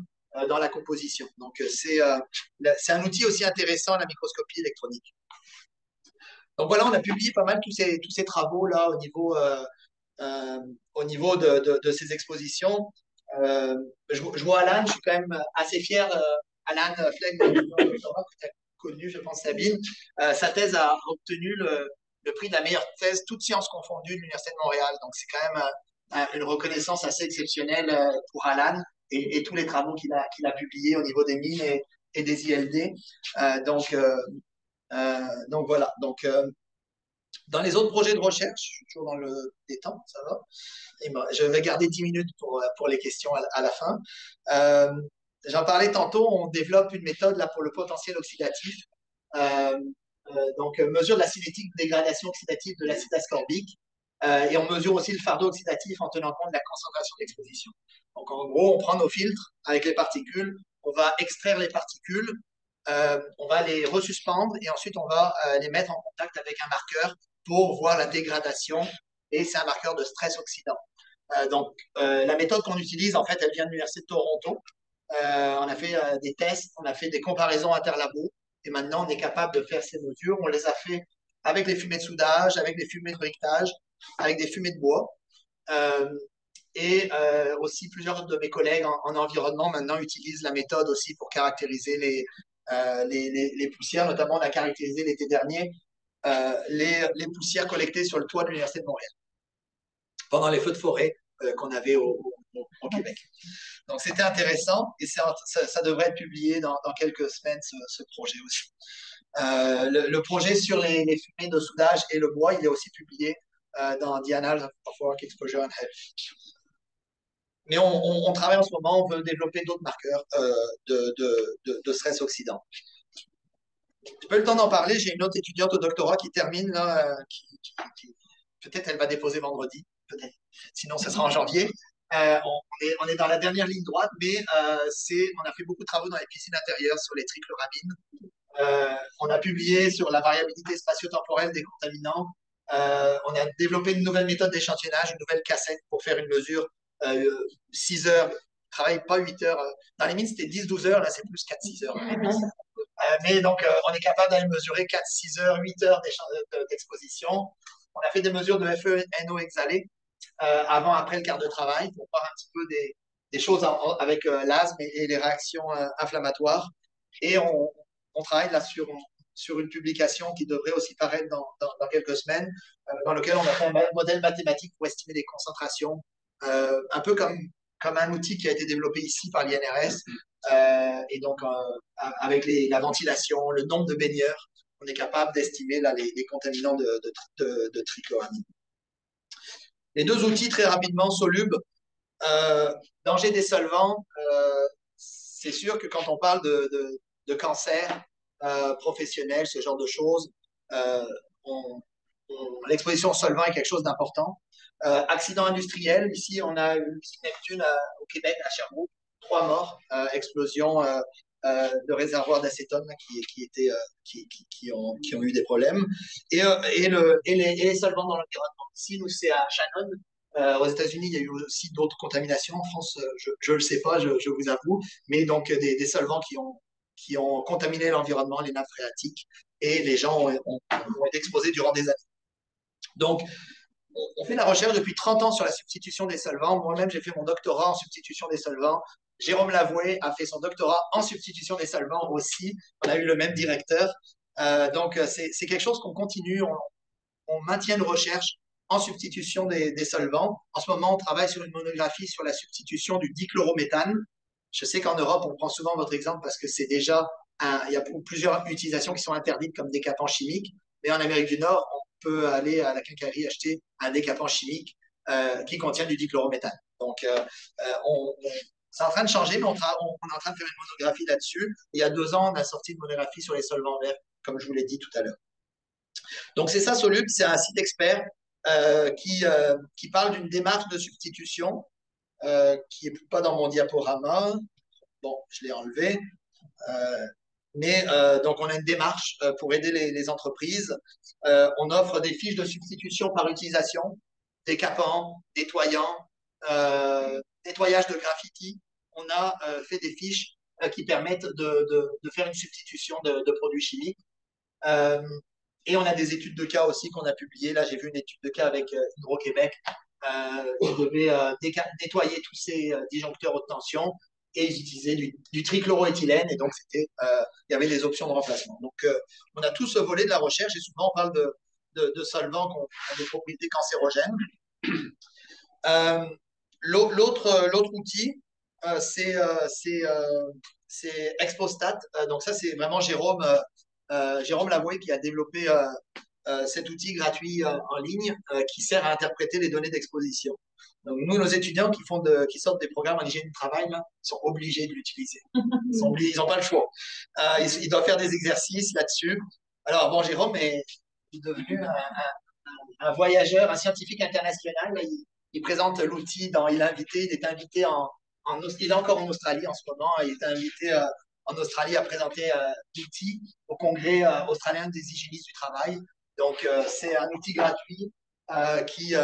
dans la composition. Donc c'est un outil aussi intéressant, la microscopie électronique. Donc voilà, on a publié pas mal tous ces, travaux là au niveau, euh, euh, au niveau de, de, ces expositions. Euh, je, vois Alan, je suis quand même assez fier. Alan Flegg, que tu as connu, je pense, Sabine. sa thèse a obtenu le, le, prix de la meilleure thèse, toutes sciences confondues de l'Université de Montréal. Donc c'est quand même une reconnaissance assez exceptionnelle pour Alan et, tous les travaux qu'il a, a publiés au niveau des mines et, des ILD. donc voilà. Donc, euh, dans les autres projets de recherche, je suis toujours dans le temps, ça va. je vais garder 10 minutes pour, pour les questions à, la fin. Euh, j'en parlais tantôt, on développe une méthode là pour le potentiel oxydatif. donc, mesure de la cinétique de dégradation oxydative de l'acide ascorbique. et on mesure aussi le fardeau oxydatif en tenant compte de la concentration d'exposition. Donc, en gros, on prend nos filtres avec les particules, on va extraire les particules, euh, on va les resuspendre et ensuite on va euh, les mettre en contact avec un marqueur pour voir la dégradation et c'est un marqueur de stress oxydant. Euh, donc la méthode qu'on utilise en fait elle vient de l'université de Toronto. on a fait des tests, on a fait des comparaisons interlabos et maintenant on est capable de faire ces mesures. On les a fait avec les fumées de soudage, avec des fumées de rectage, avec des fumées de bois. et aussi plusieurs de mes collègues en, environnement maintenant utilisent la méthode aussi pour caractériser les, euh, les, poussières, notamment on a caractérisé l'été dernier euh, les, poussières collectées sur le toit de l'Université de Montréal pendant les feux de forêt euh, qu'on avait au, Québec. Donc c'était intéressant et ça, devrait être publié dans, quelques semaines, ce, projet aussi. le, projet sur les, fumées de soudage et le bois, il est aussi publié dans The Annals of Work Exposure and Health. Mais on, travaille en ce moment, on veut développer d'autres marqueurs euh, de, stress oxydant. Pas eu le temps d'en parler, j'ai une autre étudiante au doctorat qui termine, là, euh, qui, peut-être elle va déposer vendredi, peut-être. Sinon, ce sera en janvier. Euh, on, est, dans la dernière ligne droite, mais c'est, on a fait beaucoup de travaux dans les piscines intérieures sur les trichloramines. on a publié sur la variabilité spatio-temporelle des contaminants. on a développé une nouvelle méthode d'échantillonnage, une nouvelle cassette pour faire une mesure 6 euh, heures, travaille pas 8 heures. Dans les mines, c'était 10-12 heures, là, c'est plus 4-6 heures. Euh, mais donc, euh, on est capable d'aller mesurer 4-6 heures, 8 heures d'exposition. On a fait des mesures de FeNO exhalé avant, après le quart de travail pour voir un petit peu des, des choses avec l'asthme et, les réactions inflammatoires. Et on, on, travaille là sur, sur une publication qui devrait aussi paraître dans, dans, dans quelques semaines, dans lequel on a fait un modèle mathématique pour estimer les concentrations euh, un peu comme, comme un outil qui a été développé ici par l'INRS. Euh, et donc, euh, avec la ventilation, le nombre de baigneurs, on est capable d'estimer les, les, contaminants de, de, de, trichloramine. Les deux outils très rapidement solubles, danger des solvants, c'est sûr que quand on parle de, de, de cancer professionnel, ce genre de choses, l'exposition aux solvants est quelque chose d'important. accident industriel, ici on a une Neptune au Québec, à Sherbrooke, trois morts, explosion euh, de réservoirs d'acétone qui, qui, euh, qui, ont, qui ont eu des problèmes. Et, euh, et, le, et, les, et les solvants dans l'environnement. Ici, nous, c'est à Shannon. aux États-Unis, il y a eu aussi d'autres contaminations. En France, je ne le sais pas, je, je, vous avoue. Mais donc, des, des solvants qui ont, qui ont contaminé l'environnement, les nappes phréatiques, et les gens ont été exposés durant des années. Donc, on fait la recherche depuis 30 ans sur la substitution des solvants. Moi-même, j'ai fait mon doctorat en substitution des solvants. Jérôme Lavoué a fait son doctorat en substitution des solvants aussi. On a eu le même directeur. Euh, donc, euh, c'est quelque chose qu'on continue. On, maintient une recherche en substitution des, solvants. En ce moment, on travaille sur une monographie sur la substitution du dichlorométhane. Je sais qu'en Europe, on prend souvent votre exemple parce que c'est déjà, il y a plusieurs utilisations qui sont interdites comme décapants chimiques. Mais en Amérique du Nord, on peut aller à la quincaillerie acheter un décapant chimique euh, qui contient du dichlorométhane. Donc, on, c'est en train de changer, mais on, est en train de faire une monographie là-dessus. Il y a deux ans, on a sorti une monographie sur les solvants verts, comme je vous l'ai dit tout à l'heure. Donc, c'est ça, Solub, c'est un site expert euh, qui, euh, qui parle d'une démarche de substitution euh, qui n'est pas dans mon diaporama. Bon, je l'ai enlevé. Mais donc, on a une démarche pour aider les, entreprises. on offre des fiches de substitution par utilisation, décapants, nettoyants, nettoyage de graffiti, on a euh, fait des fiches euh, qui permettent de, faire une substitution de, produits chimiques. Euh, et on a des études de cas aussi qu'on a publiées. Là, j'ai vu une étude de cas avec Hydro-Québec qui devait nettoyer tous ces disjoncteurs haute tension et ils utilisaient du, trichloroéthylène et donc c'était il y avait des options de remplacement. Donc on a tout ce volet de la recherche et souvent on parle de, solvants qui ont des propriétés cancérogènes. L'autre outil, euh, euh, c'est Expostat. Euh, donc ça, c'est vraiment Jérôme, Jérôme Lavoué qui a développé cet outil gratuit en ligne qui sert à interpréter les données d'exposition. Donc, nous, nos étudiants qui, font de, qui sortent des programmes en hygiène du travail, sont obligés de l'utiliser. <laughs> Ils n'ont pas le choix. ils, doivent faire des exercices là-dessus. Alors, bon, Jérôme est, devenu un, voyageur, un scientifique international. Il, présente l'outil dans, il, invité, il est invité en, il est encore en Australie en ce moment. Il est invité euh, en Australie à présenter euh, l'outil au Congrès euh, australien des hygiénistes du travail. Donc, c'est un outil gratuit qui,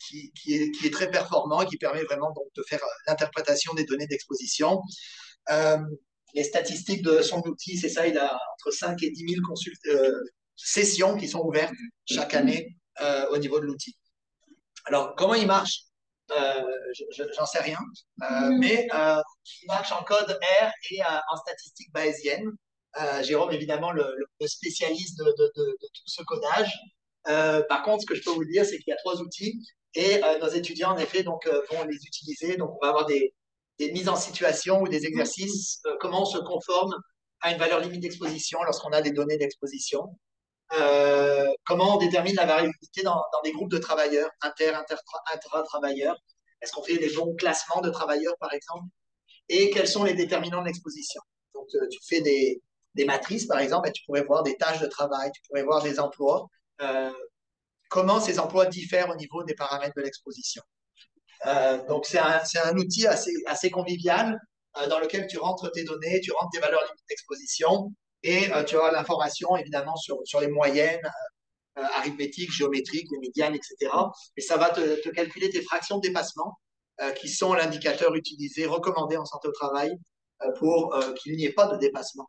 qui, qui, est, qui, est, très performant et qui permet vraiment donc, de faire l'interprétation des données d'exposition. les statistiques de son outil, c'est ça, il a entre 5 et 10 000 sessions qui sont ouvertes chaque année au niveau de l'outil. Alors, comment il marche? Euh, j'en sais rien, euh, mm-hmm. mais euh, qui marche en code R et en statistique bayésienne. Jérôme, évidemment, le, spécialiste de, tout ce codage. par contre, ce que je peux vous dire, c'est qu'il y a trois outils et nos étudiants, en effet, donc, vont les utiliser. Donc, on va avoir des, mises en situation ou des exercices, comment on se conforme à une valeur limite d'exposition lorsqu'on a des données d'exposition. Euh, comment on détermine la variabilité dans, des groupes de travailleurs, inter, inter, intra-travailleurs Est-ce qu'on fait des bons classements de travailleurs, par exemple? Et quels sont les déterminants d'exposition Donc, euh, tu fais des, des, matrices, par exemple, et tu pourrais voir des tâches de travail, tu pourrais voir des emplois. Euh, comment ces emplois diffèrent au niveau des paramètres de l'exposition Donc, c'est un, outil assez, convivial dans lequel tu rentres tes données, tu rentres tes valeurs limites d'exposition, et euh, tu as l'information, évidemment, sur, les moyennes euh, arithmétiques, géométriques, les médianes, etc. Et ça va te, te calculer tes fractions de dépassement, euh, qui sont l'indicateur utilisé, recommandé en santé au travail, pour qu'il n'y ait pas de dépassement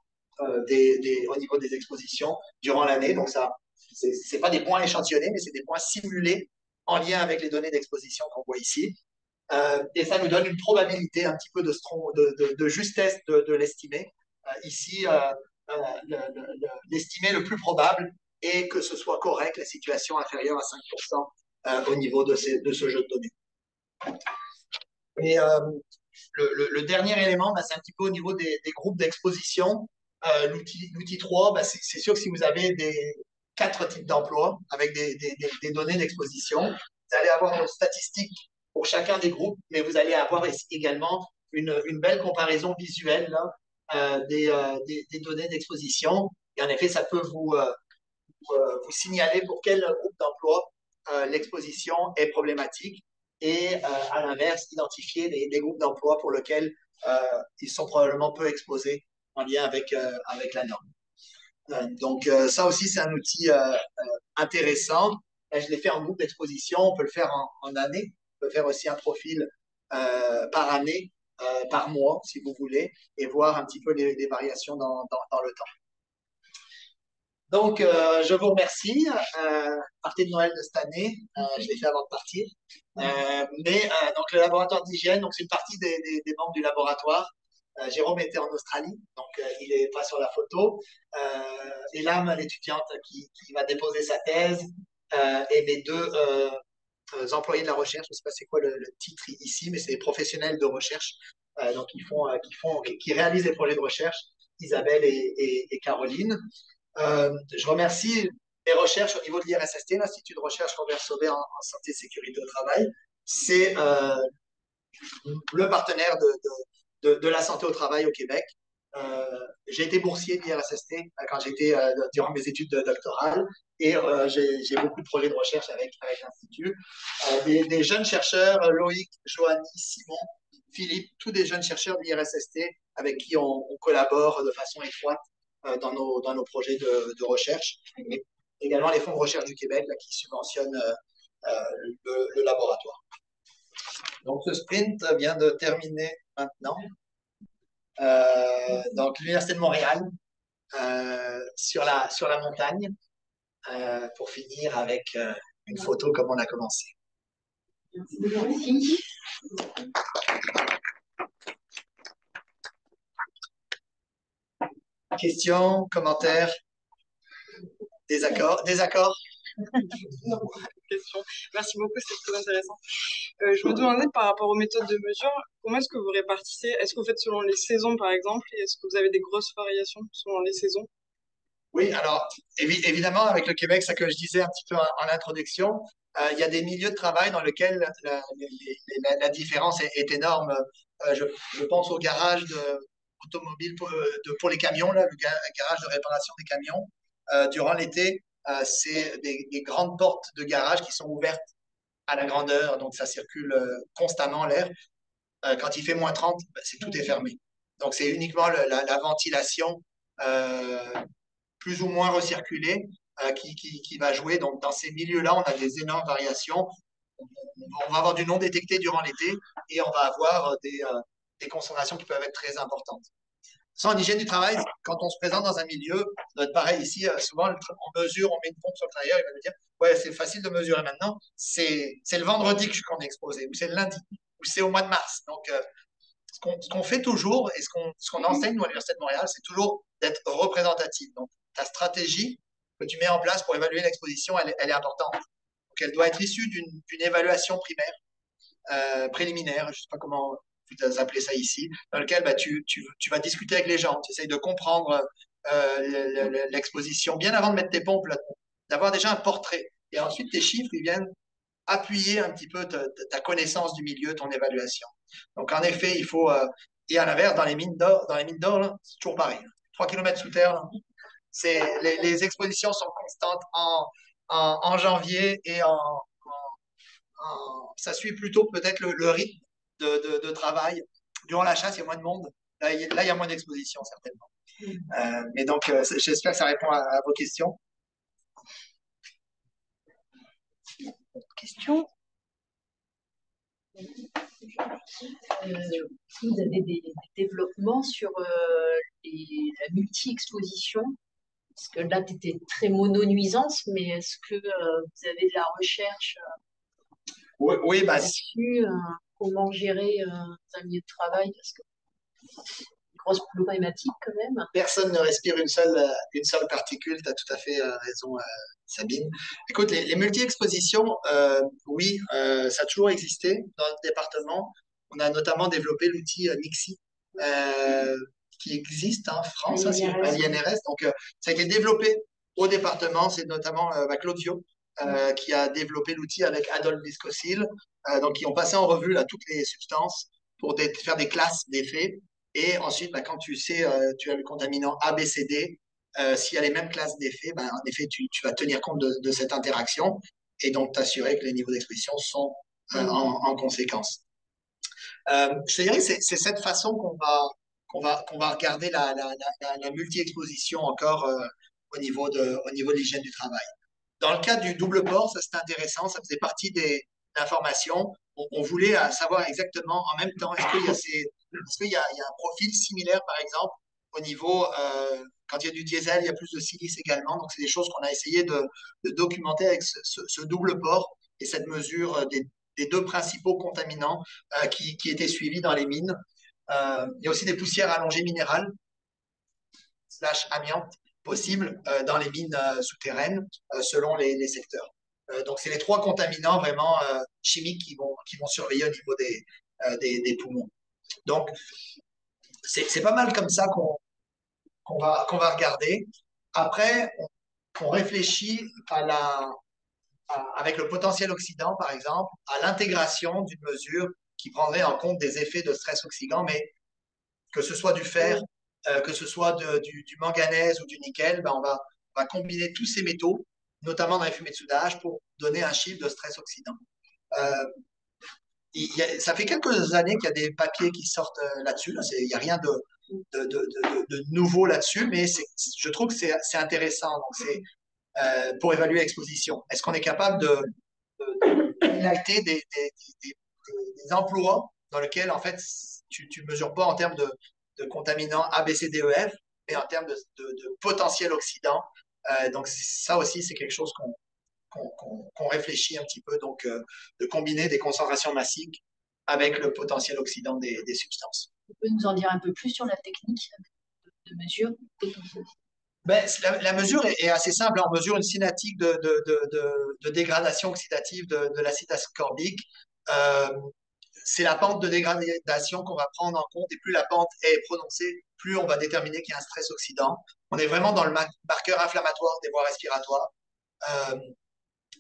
des, des, au niveau des expositions durant l'année. Donc, ça, c'est pas des points échantillonnés, mais c'est des points simulés en lien avec les données d'exposition qu'on voit ici. Euh, et ça nous donne une probabilité un petit peu de, justesse de, l'estimer. Euh, ici, euh, euh, l'estimer le, plus probable et que ce soit correct, la situation inférieure à 5% euh, au niveau de, ce jeu de données. Et euh, le, dernier élément, bah, c'est un petit peu au niveau des, groupes d'exposition. L'outil 3, bah, c'est sûr que si vous avez des quatre types d'emplois avec des, données d'exposition, vous allez avoir une statistique pour chacun des groupes, mais vous allez avoir également une, belle comparaison visuelle euh, des, euh, des, données d'exposition. Et en effet, ça peut vous, euh, vous signaler pour quel groupe d'emploi l'exposition est problématique et à l'inverse, identifier les, les groupes d'emploi pour lesquels ils sont probablement peu exposés en lien avec, avec la norme. donc ça aussi, c'est un outil intéressant. je l'ai fait en groupe d'exposition, on peut le faire en, en, année, on peut faire aussi un profil par année euh, par mois, si vous voulez, et voir un petit peu les, variations dans, dans, le temps. Donc, euh, je vous remercie. Euh, partez de Noël de cette année. Euh, je l'ai fait avant de partir. mais donc, le laboratoire d'hygiène, donc c'est une partie des, des, membres du laboratoire. Jérôme était en Australie, donc il n'est pas sur la photo. Elam, l'étudiante qui, va déposer sa thèse, et mes deux euh, employés de la recherche, je ne sais pas c'est quoi le, titre ici, mais c'est des professionnels de recherche, euh, donc qui font, euh, qui font, qui réalisent des projets de recherche, Isabelle et, Caroline. je remercie les recherches au niveau de l'IRSST, l'Institut de recherche Robert Sauvé en, santé et sécurité au travail. C'est le partenaire de, de, la santé au travail au Québec. Euh, j'ai été boursier de l'IRSST quand j'étais durant mes études doctorales et euh, j'ai beaucoup de projets de recherche avec, avec l'Institut. Euh, des, jeunes chercheurs, euh, Loïc, Joanny, Simon, Philippe, tous des jeunes chercheurs de l'IRSST avec qui on, collabore de façon étroite dans, nos, dans nos projets de, recherche. Et également les fonds de recherche du Québec qui subventionnent le, laboratoire. Donc ce sprint vient de terminer maintenant. donc l'Université de Montréal, sur, la, sur la montagne. Euh, pour finir avec euh, une photo comme on a commencé. Merci. Questions, commentaires, désaccords, désaccords <laughs> Merci beaucoup, c'est très intéressant. Euh, je me demandais par rapport aux méthodes de mesure, comment est-ce que vous répartissez? Est-ce que vous faites selon les saisons par exemple est-ce que vous avez des grosses variations selon les saisons? Oui, alors évidemment, avec le Québec, ça que je disais un petit peu en, introduction, euh, il y a des milieux de travail dans lesquels la, différence est, énorme. Euh, je, pense au garage de, automobile pour, les camions, là, le garage de réparation des camions. Durant l'été, c'est des, grandes portes de garage qui sont ouvertes à la grandeur, donc ça circule constamment l'air. quand il fait moins 30, ben, c'est tout est fermé. Donc c'est uniquement la, la, ventilation plus ou moins recirculé euh, qui, qui, va jouer. Donc, dans ces milieux-là, on a des énormes variations. On va avoir du non détecté durant l'été et on va avoir des, euh, des consommations qui peuvent être très importantes. Sans hygiène du travail, quand on se présente dans un milieu, ça doit être pareil ici. Euh, souvent, on mesure, on met une pompe sur le travailleur, il va nous dire Ouais, c'est facile de mesurer maintenant. C'est le vendredi qu'on est exposé, ou c'est le lundi, ou c'est au mois de mars. Donc, ce qu'on fait toujours et ce qu'on enseigne à l'Université de Montréal, c'est toujours d'être représentatif. Donc, ta stratégie que tu mets en place pour évaluer l'exposition, elle, est importante. Donc, elle doit être issue d'une évaluation primaire, euh, préliminaire, je ne sais pas comment vous appelez ça ici, dans lequel bah, tu, tu, tu, vas discuter avec les gens, tu essayes de comprendre euh, l'exposition bien avant de mettre tes pompes d'avoir déjà un portrait. Et ensuite, tes chiffres, ils viennent appuyer un petit peu ta, connaissance du milieu, ton évaluation. Donc, en effet, il faut, euh, et à l'inverse, dans les mines d'or, c'est toujours pareil. 3 km sous terre, les, les, expositions sont constantes en, en, janvier et en, ça suit plutôt peut-être le, rythme de, de, travail. Durant la chasse, il y a moins de monde. Là, il y a moins d'expositions, certainement. Euh, mais donc, euh, j'espère que ça répond à, vos questions. Question euh, vous avez des, développements sur la multi-exposition? Parce que là, tu étais très mono-nuisance, mais est-ce que euh, vous avez de la recherche euh, Oui, oui bah, dessus euh, Comment gérer un milieu de travail Parce que grosse problématique quand même. Personne ne respire une seule, une seule particule, tu as tout à fait raison, Sabine. Écoute, les, les multi-expositions, oui, ça a toujours existé dans le département. On a notamment développé l'outil Nixie, qui existe en France, à l'INRS. Donc, euh, ça a été développé au département, c'est notamment euh, qui a développé l'outil avec Adolphe Viscocil. donc, ils ont passé en revue là, toutes les substances pour faire des classes d'effets. Et ensuite, bah, quand tu sais, tu as le contaminant ABCD, s'il y a les mêmes classes d'effets, bah, en effet, tu, tu, vas tenir compte de, de cette interaction et donc t'assurer que les niveaux d'expression sont en, en, conséquence. Euh, je dirais que c'est cette façon qu'on va, qu'on va, qu'on va regarder la, la, la, la multi-exposition encore euh, au niveau de, au niveau de l'hygiène du travail. Dans le cas du double port, ça c'est intéressant, ça faisait partie des informations. On, voulait savoir exactement en même temps, est-ce qu'il y, a un profil similaire, par exemple, au niveau, euh, quand il y a du diesel, il y a plus de silice également. Donc, c'est des choses qu'on a essayé de, documenter avec ce, double port et cette mesure des, des deux principaux contaminants euh, qui, étaient suivis dans les mines. Euh, il y a aussi des poussières allongées minérales, slash amiante, possibles euh, dans les mines euh, souterraines, euh, selon les, secteurs. Donc, c'est les trois contaminants vraiment chimiques qui vont, surveiller au niveau des, poumons. Donc, c'est pas mal comme ça qu'on qu va, regarder. Après, on, réfléchit avec le potentiel oxydant, par exemple, à l'intégration d'une mesure qui prendrait en compte des effets de stress oxydant, mais que ce soit du fer, euh, que ce soit du, manganèse ou du nickel, ben on, va, combiner tous ces métaux, notamment dans les fumées de soudage, pour donner un chiffre de stress oxydant. Euh, ça fait quelques années qu'il y a des papiers qui sortent euh, là-dessus. Là. Il n'y a rien de, nouveau là-dessus, mais je trouve que c'est intéressant. Pour évaluer l'exposition Est-ce qu'on est capable de, de, des, des, emplois dans lesquels, en fait, tu ne mesures pas en termes de, de contaminants A, B, C, D, E, F, mais en termes de, de potentiel oxydant. Euh, donc, ça aussi, c'est quelque chose qu'on qu'on qu réfléchit un petit peu, donc euh, de combiner des concentrations massiques avec le potentiel oxydant des, des substances. Vous pouvez nous en dire un peu plus sur la technique de mesure ben, la, la, mesure est, est, assez simple. On mesure une cinétique de, de, de, de dégradation oxydative de, l'acide ascorbique. Euh, c'est la pente de dégradation qu'on va prendre en compte et plus la pente est prononcée, plus on va déterminer qu'il y a un stress oxydant. On est vraiment dans le marqueur inflammatoire des voies respiratoires. Euh,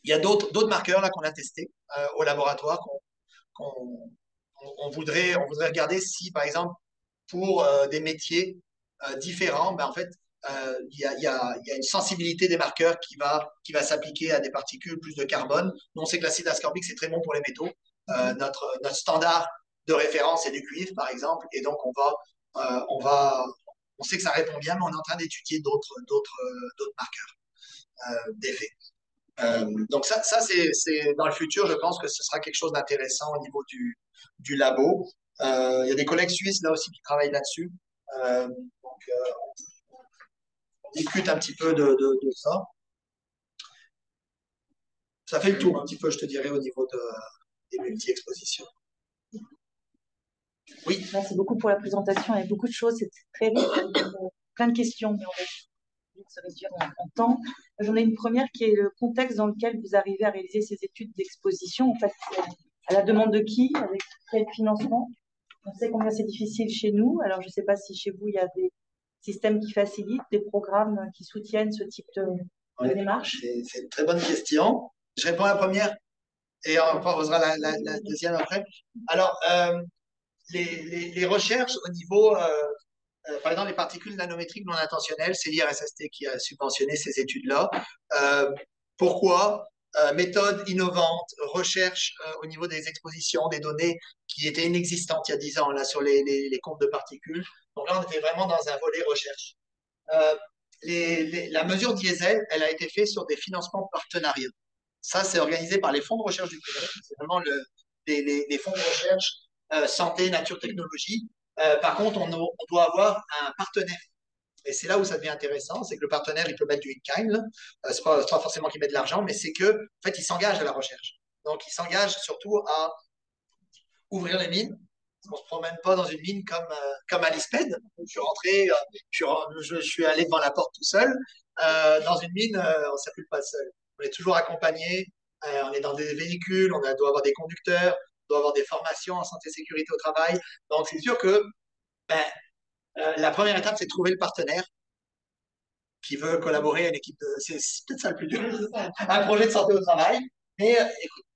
il y a d'autres marqueurs qu'on a testés euh, au laboratoire qu'on qu on, voudrait, on voudrait regarder si, par exemple, pour euh, des métiers différents, ben, en fait, il y, a, une sensibilité des marqueurs qui va, qui va s'appliquer à des particules plus de carbone. Nous, on sait que l'acide ascorbique, c'est très bon pour les métaux. Euh, notre, notre standard de référence est du cuivre, par exemple, et donc on va, euh, on va, on sait que ça répond bien, mais on est en train d'étudier d'autres, d'autres, d'autres marqueurs euh, d'effet. Euh, donc ça, ça c'est, dans le futur, je pense que ce sera quelque chose d'intéressant au niveau du, du labo. Il y a des collègues suisses là aussi qui travaillent là-dessus. donc discute un petit peu de, de, de, ça. Ça fait le tour un petit peu, je te dirais, au niveau de, des multi-expositions. Oui. Merci beaucoup pour la présentation. Il y a beaucoup de choses, c'est très riche. Plein de questions, mais on va se réduire en, en temps. J'en ai une première qui est le contexte dans lequel vous arrivez à réaliser ces études d'exposition. En fait, à la demande de qui Avec quel financement? On sait combien c'est difficile chez nous. Alors, je ne sais pas si chez vous, il y a des systèmes qui facilitent, des programmes qui soutiennent ce type de, de démarche C'est une très bonne question. Je réponds à la première et on posera la, deuxième après. Alors, euh, les, recherches au niveau, euh, euh, par exemple, les particules nanométriques non intentionnelles, c'est l'IRSST qui a subventionné ces études-là. Pourquoi? Méthode innovante, recherche au niveau des expositions, des données qui étaient inexistantes il y a 10 ans là, sur les, comptes de particules. Donc là, on était vraiment dans un volet recherche. La mesure diesel, elle a été faite sur des financements partenariats. Ça, c'est organisé par les fonds de recherche du Québec. C'est vraiment le, les, fonds de recherche euh, santé, nature, technologie. Euh, par contre, on, doit avoir un partenaire. Et c'est là où ça devient intéressant, c'est que le partenaire, il peut mettre du in-kind. Euh, c'est pas, forcément qu'il met de l'argent, mais c'est que, en fait, il s'engage à la recherche. Donc, il s'engage surtout à ouvrir les mines, on se promène pas dans une mine comme euh, comme à l'ISPED. Je suis rentré, je, suis, allé devant la porte tout seul. Dans une mine, on s'appuie pas seul. On est toujours accompagné. Euh, on est dans des véhicules, on doit avoir des conducteurs, on doit avoir des formations en santé sécurité au travail. Donc c'est sûr que ben, euh, la première étape c'est trouver le partenaire. qui veut collaborer à une équipe de. C'est peut-être ça le plus dur, <laughs> un projet de santé au travail. Mais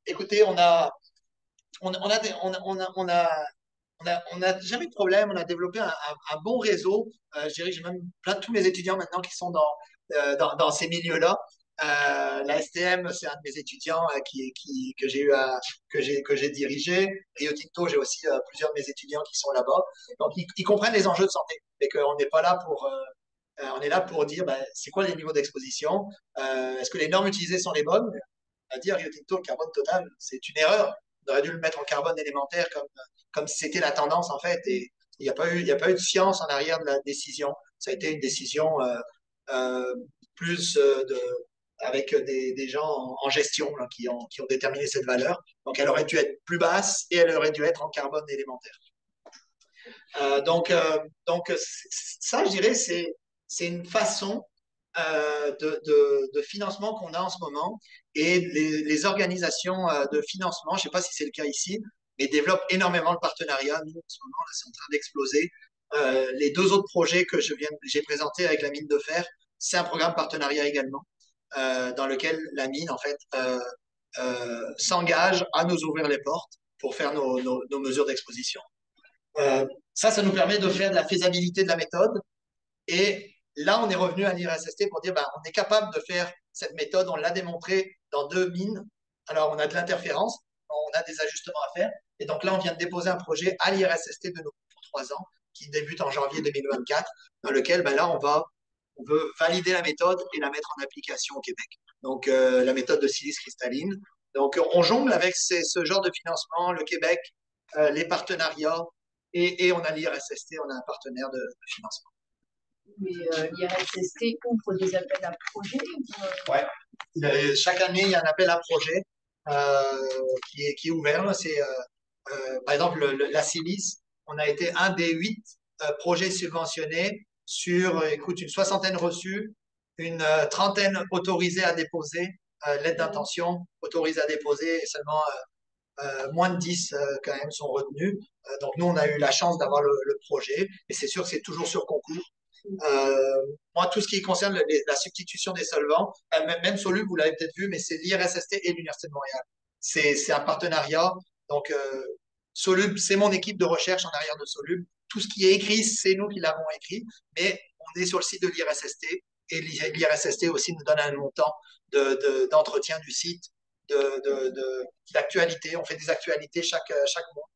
écoutez, on a, on, a, on, a, on, a, on n'a jamais de problème, on a développé un, bon réseau. Euh, j'ai même plein de tous mes étudiants maintenant qui sont euh, dans, dans, ces milieux-là. Euh, la STM, c'est un de mes étudiants euh, qui, que j'ai eu à, que j'ai que j'ai dirigé. Rio Tinto, j'ai aussi euh, plusieurs de mes étudiants qui sont là-bas. Donc ils, comprennent les enjeux de santé et qu'on n'est pas là pour on est là pour dire ben, c'est quoi les niveaux d'exposition, est-ce que les normes utilisées sont les bonnes? À dire Rio Tinto, carbone total, c'est une erreur. On aurait dû le mettre en carbone élémentaire comme comme c'était la tendance en fait. Et il n'y a pas eu il a pas eu de science en arrière de la décision. Ça a été une décision plus de avec des, des gens en, gestion qui, ont, déterminé cette valeur. Donc, elle aurait dû être plus basse et elle aurait dû être en carbone élémentaire. Euh, donc, euh, donc, ça, je dirais, c'est, une façon euh, de, financement qu'on a en ce moment. Et les, organisations euh, de financement, je ne sais pas si c'est le cas ici, mais développent énormément le partenariat. Nous, en ce moment, c'est en train d'exploser. Euh, les deux autres projets que j'ai présentés avec la mine de fer, c'est un programme partenariat également. Euh, dans lequel la mine, en fait, euh, euh, s'engage à nous ouvrir les portes pour faire nos, mesures d'exposition. ça, ça nous permet de faire de la faisabilité de la méthode. Et là, on est revenu à l'IRSST pour dire, ben, on est capable de faire cette méthode, on l'a démontré dans deux mines. Alors, on a de l'interférence, on a des ajustements à faire. Et donc là, on vient de déposer un projet à l'IRSST de nouveau pour trois ans, qui débute en janvier 2024, dans lequel, ben là, on va on veut valider la méthode et la mettre en application au Québec. Donc, euh, la méthode de silice cristalline. Donc, on jongle avec ces, ce genre de financement, le Québec, euh, les partenariats, et, et on a l'IRSST, on a un partenaire de, de financement. Mais euh, l'IRSST ouvre des appels à projets Oui. Chaque année, il y a un appel à projet qui, est, qui est ouvert. C'est, par exemple, le, la silice, on a été un des huit projets subventionnés sur, euh, écoute, une soixantaine reçues, une euh, trentaine autorisées à déposer, euh, l'aide d'intention autorisée à déposer, et seulement moins de 10 quand même sont retenus. donc nous, on a eu la chance d'avoir le, projet, et c'est sûr que c'est toujours sur concours. moi, tout ce qui concerne la substitution des solvants, même, même Soluble, vous l'avez peut-être vu, mais c'est l'IRSST et l'Université de Montréal. C'est un partenariat. Donc, Soluble, c'est mon équipe de recherche en arrière de Soluble tout ce qui est écrit, c'est nous qui l'avons écrit, mais on est sur le site de l'IRSST et l'IRSST aussi nous donne un montant d'entretien de, du site, d'actualité. On fait des actualités chaque, chaque mois.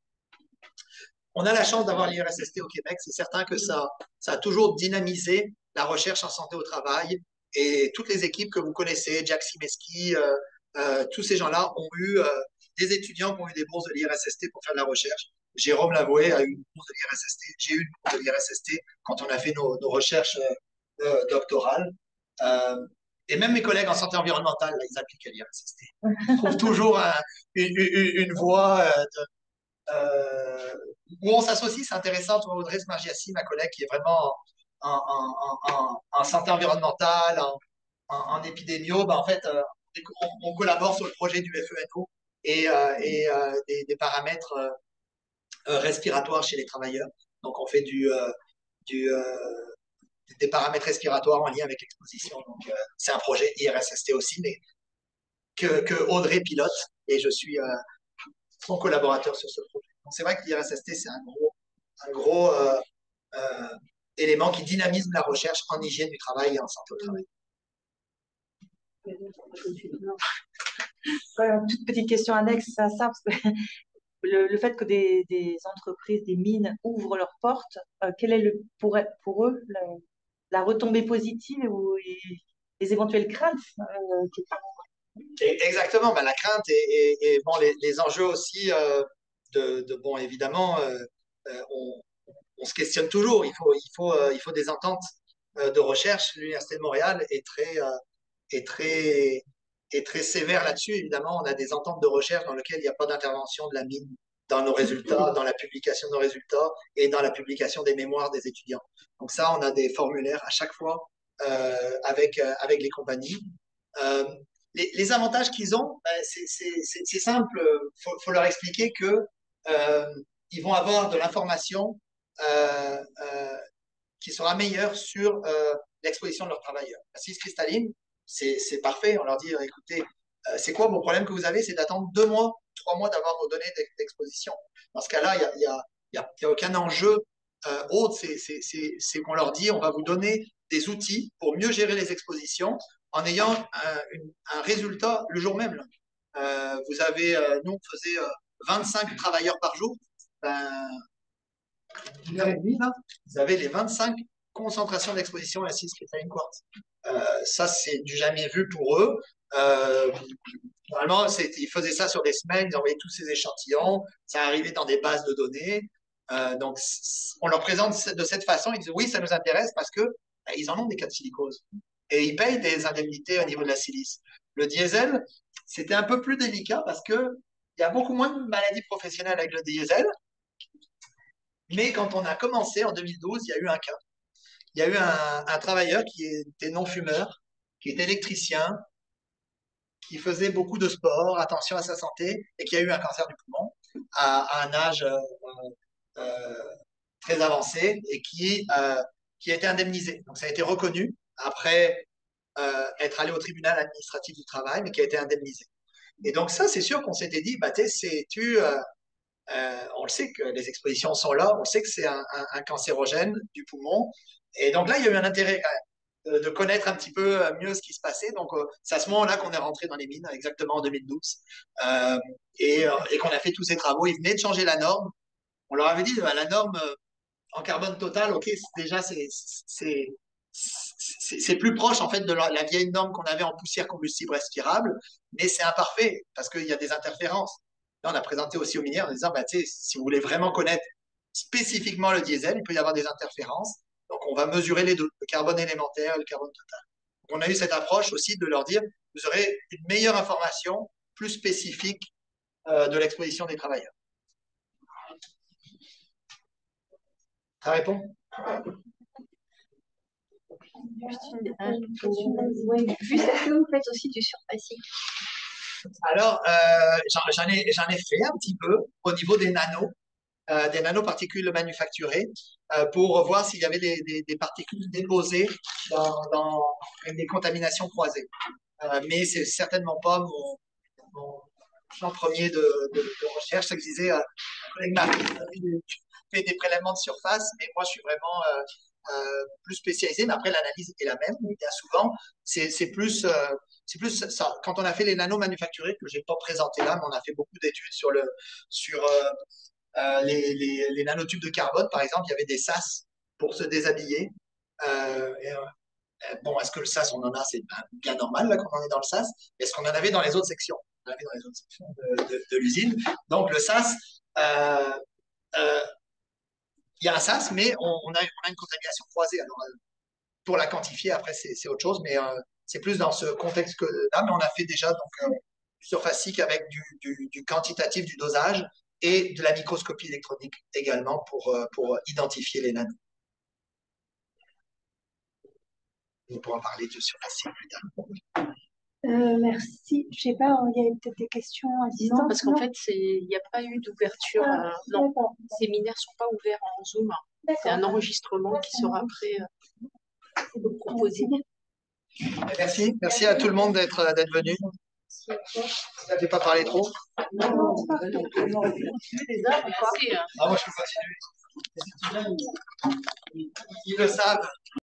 On a la chance d'avoir l'IRSST au Québec. C'est certain que ça, a toujours dynamisé la recherche en santé au travail et toutes les équipes que vous connaissez, Jack Simeski, euh, euh, tous ces gens-là ont eu euh, des étudiants qui ont eu des bourses de l'IRSST pour faire de la recherche. Jérôme Lavoué a eu une bourse de l'IRSST. J'ai eu une bourse de l'IRSST quand on a fait nos, nos recherches euh, euh doctorales. Euh, et même mes collègues en santé environnementale, là, ils appliquent à l'IRSST. Ils trouvent <laughs> toujours un, une, une, une, voie de, où on s'associe. C'est intéressant. Toi, Audrey Smargiassi, ma collègue, qui est vraiment en, en, en, en santé environnementale, en, en, épidémio, ben, en fait, on, on, collabore sur le projet du FENO et, et des, des, paramètres euh, respiratoire chez les travailleurs. Donc, on fait du, euh, du euh, des paramètres respiratoires en lien avec l'exposition. Donc, c'est un projet IRSST aussi, mais que, que Audrey pilote et je suis son collaborateur sur ce projet. Donc, c'est vrai que l'IRSST, c'est un gros, un gros euh, élément qui dynamise la recherche en hygiène du travail et en santé au travail. Une toute petite question annexe à ça, parce que <laughs> le, fait que des, entreprises, des mines ouvrent leurs portes, euh, quelle est pour, eux la, retombée positive ou les, éventuelles craintes euh, Exactement, ben, la crainte et, bon, les, les, enjeux aussi euh, de, bon, évidemment, euh, on, on, se questionne toujours. Il faut, il faut, il faut des ententes de recherche. L'Université de Montréal est très, est très est très sévère là-dessus. Évidemment, on a des ententes de recherche dans lesquelles il n'y a pas d'intervention de la mine dans nos résultats, dans la publication de nos résultats et dans la publication des mémoires des étudiants. Donc ça, on a des formulaires à chaque fois euh, avec, euh, avec les compagnies. Euh, les, les, avantages qu'ils ont, ben, c'est simple. Il faut, faut, leur expliquer que euh, vont avoir de l'information euh, qui sera meilleure sur l'exposition de leurs travailleurs. L'assise cristalline, c'est parfait. On leur dit, écoutez, euh, c'est quoi mon problème que vous avez? C'est d'attendre deux mois, trois mois d'avoir vos données d'exposition. Dans ce cas-là, il n'y a, y a, y a, aucun enjeu euh, autre. C'est qu'on leur dit, on va vous donner des outils pour mieux gérer les expositions en ayant un, un résultat le jour même. Euh, vous avez, euh, nous, on faisait 25 travailleurs par jour. Ben, vous avez les 25 concentrations d'exposition à 6 cristalline quartz. Euh, ça, c'est du jamais vu pour eux. Euh, normalement, ils faisaient ça sur des semaines, ils envoyaient tous ces échantillons, ça arrivait dans des bases de données. Euh, donc, on leur présente de cette façon, ils disent oui, ça nous intéresse parce que ben, ils en ont des cas de silicose et ils payent des indemnités au niveau de la silice. Le diesel, c'était un peu plus délicat parce que il y a beaucoup moins de maladies professionnelles avec le diesel. Mais quand on a commencé en 2012, il y a eu un cas. Il y a eu un, travailleur qui était non-fumeur, qui était électricien, qui faisait beaucoup de sport, attention à sa santé, et qui a eu un cancer du poumon à, un âge euh, euh, très avancé et qui, euh, qui a été indemnisé. Donc ça a été reconnu après être allé au tribunal administratif du travail, mais qui a été indemnisé. Et donc ça, c'est sûr qu'on s'était dit, bah, c'est tu, on le sait que les expositions sont là, on sait que c'est un, cancérogène du poumon. Et donc là, il y a eu un intérêt de, de connaître un petit peu mieux ce qui se passait. Donc euh, c'est à ce moment-là qu'on est rentré dans les mines, exactement en 2012, euh, et, qu'on a fait tous ces travaux. Ils venaient de changer la norme. On leur avait dit, bah, la norme en carbone total, ok, déjà c'est plus proche en fait de la, la vieille norme qu'on avait en poussière combustible respirable, mais c'est imparfait parce qu'il y a des interférences. Là, on a présenté aussi aux minières en disant, bah, si vous voulez vraiment connaître spécifiquement le diesel, il peut y avoir des interférences. Donc, on va mesurer les deux, le carbone élémentaire et le carbone total. On a eu cette approche aussi de leur dire, vous aurez une meilleure information, plus spécifique euh, de l'exposition des travailleurs. Ça répond? Juste, une, est-ce que vous faites aussi du surfacique Alors, euh, j'en ai, ai fait un petit peu au niveau des nanos, euh, des nanoparticules manufacturées, euh, pour voir s'il y avait des, des, particules déposées dans, des contaminations croisées. Euh, mais c'est certainement pas mon, champ premier de, recherche. Ça que je disais, euh, collègue Marie fait des prélèvements de surface, mais moi, je suis vraiment euh, plus spécialisé, mais après l'analyse est la même. Bien souvent, c'est plus, c'est plus ça. Quand on a fait les nanos manufacturés que j'ai pas présenté là, mais on a fait beaucoup d'études sur le, sur les, les, nanotubes de carbone, par exemple, il y avait des sas pour se déshabiller. Et, bon, est-ce que le sas, on en a, c'est bien normal là qu'on en est dans le sas. Est-ce qu'on en avait dans les autres sections? On en avait dans les autres sections de, l'usine. Donc le sas. Euh, euh, il y a un SAS, mais on, on, a, on une contamination croisée. Alors, euh, pour la quantifier, après, c'est autre chose, mais euh, c'est plus dans ce contexte là, mais on a fait déjà donc, euh, surfacique avec du, quantitatif du dosage et de la microscopie électronique également pour, euh, pour identifier les nanos. On pourra parler de surfacique plus tard. Euh, merci. Je sais pas, il y avait peut-être des questions à distance. Non, parce qu'en fait, il n'y a pas eu d'ouverture. Ah, euh, non, les séminaires ne sont pas ouverts en Zoom. C'est un enregistrement qui sera après euh, proposé. Merci. Merci à tout le monde d'être venu. Vous n'avez pas parlé trop Non, non, pas Ah, moi, je peux continuer. Ils le savent.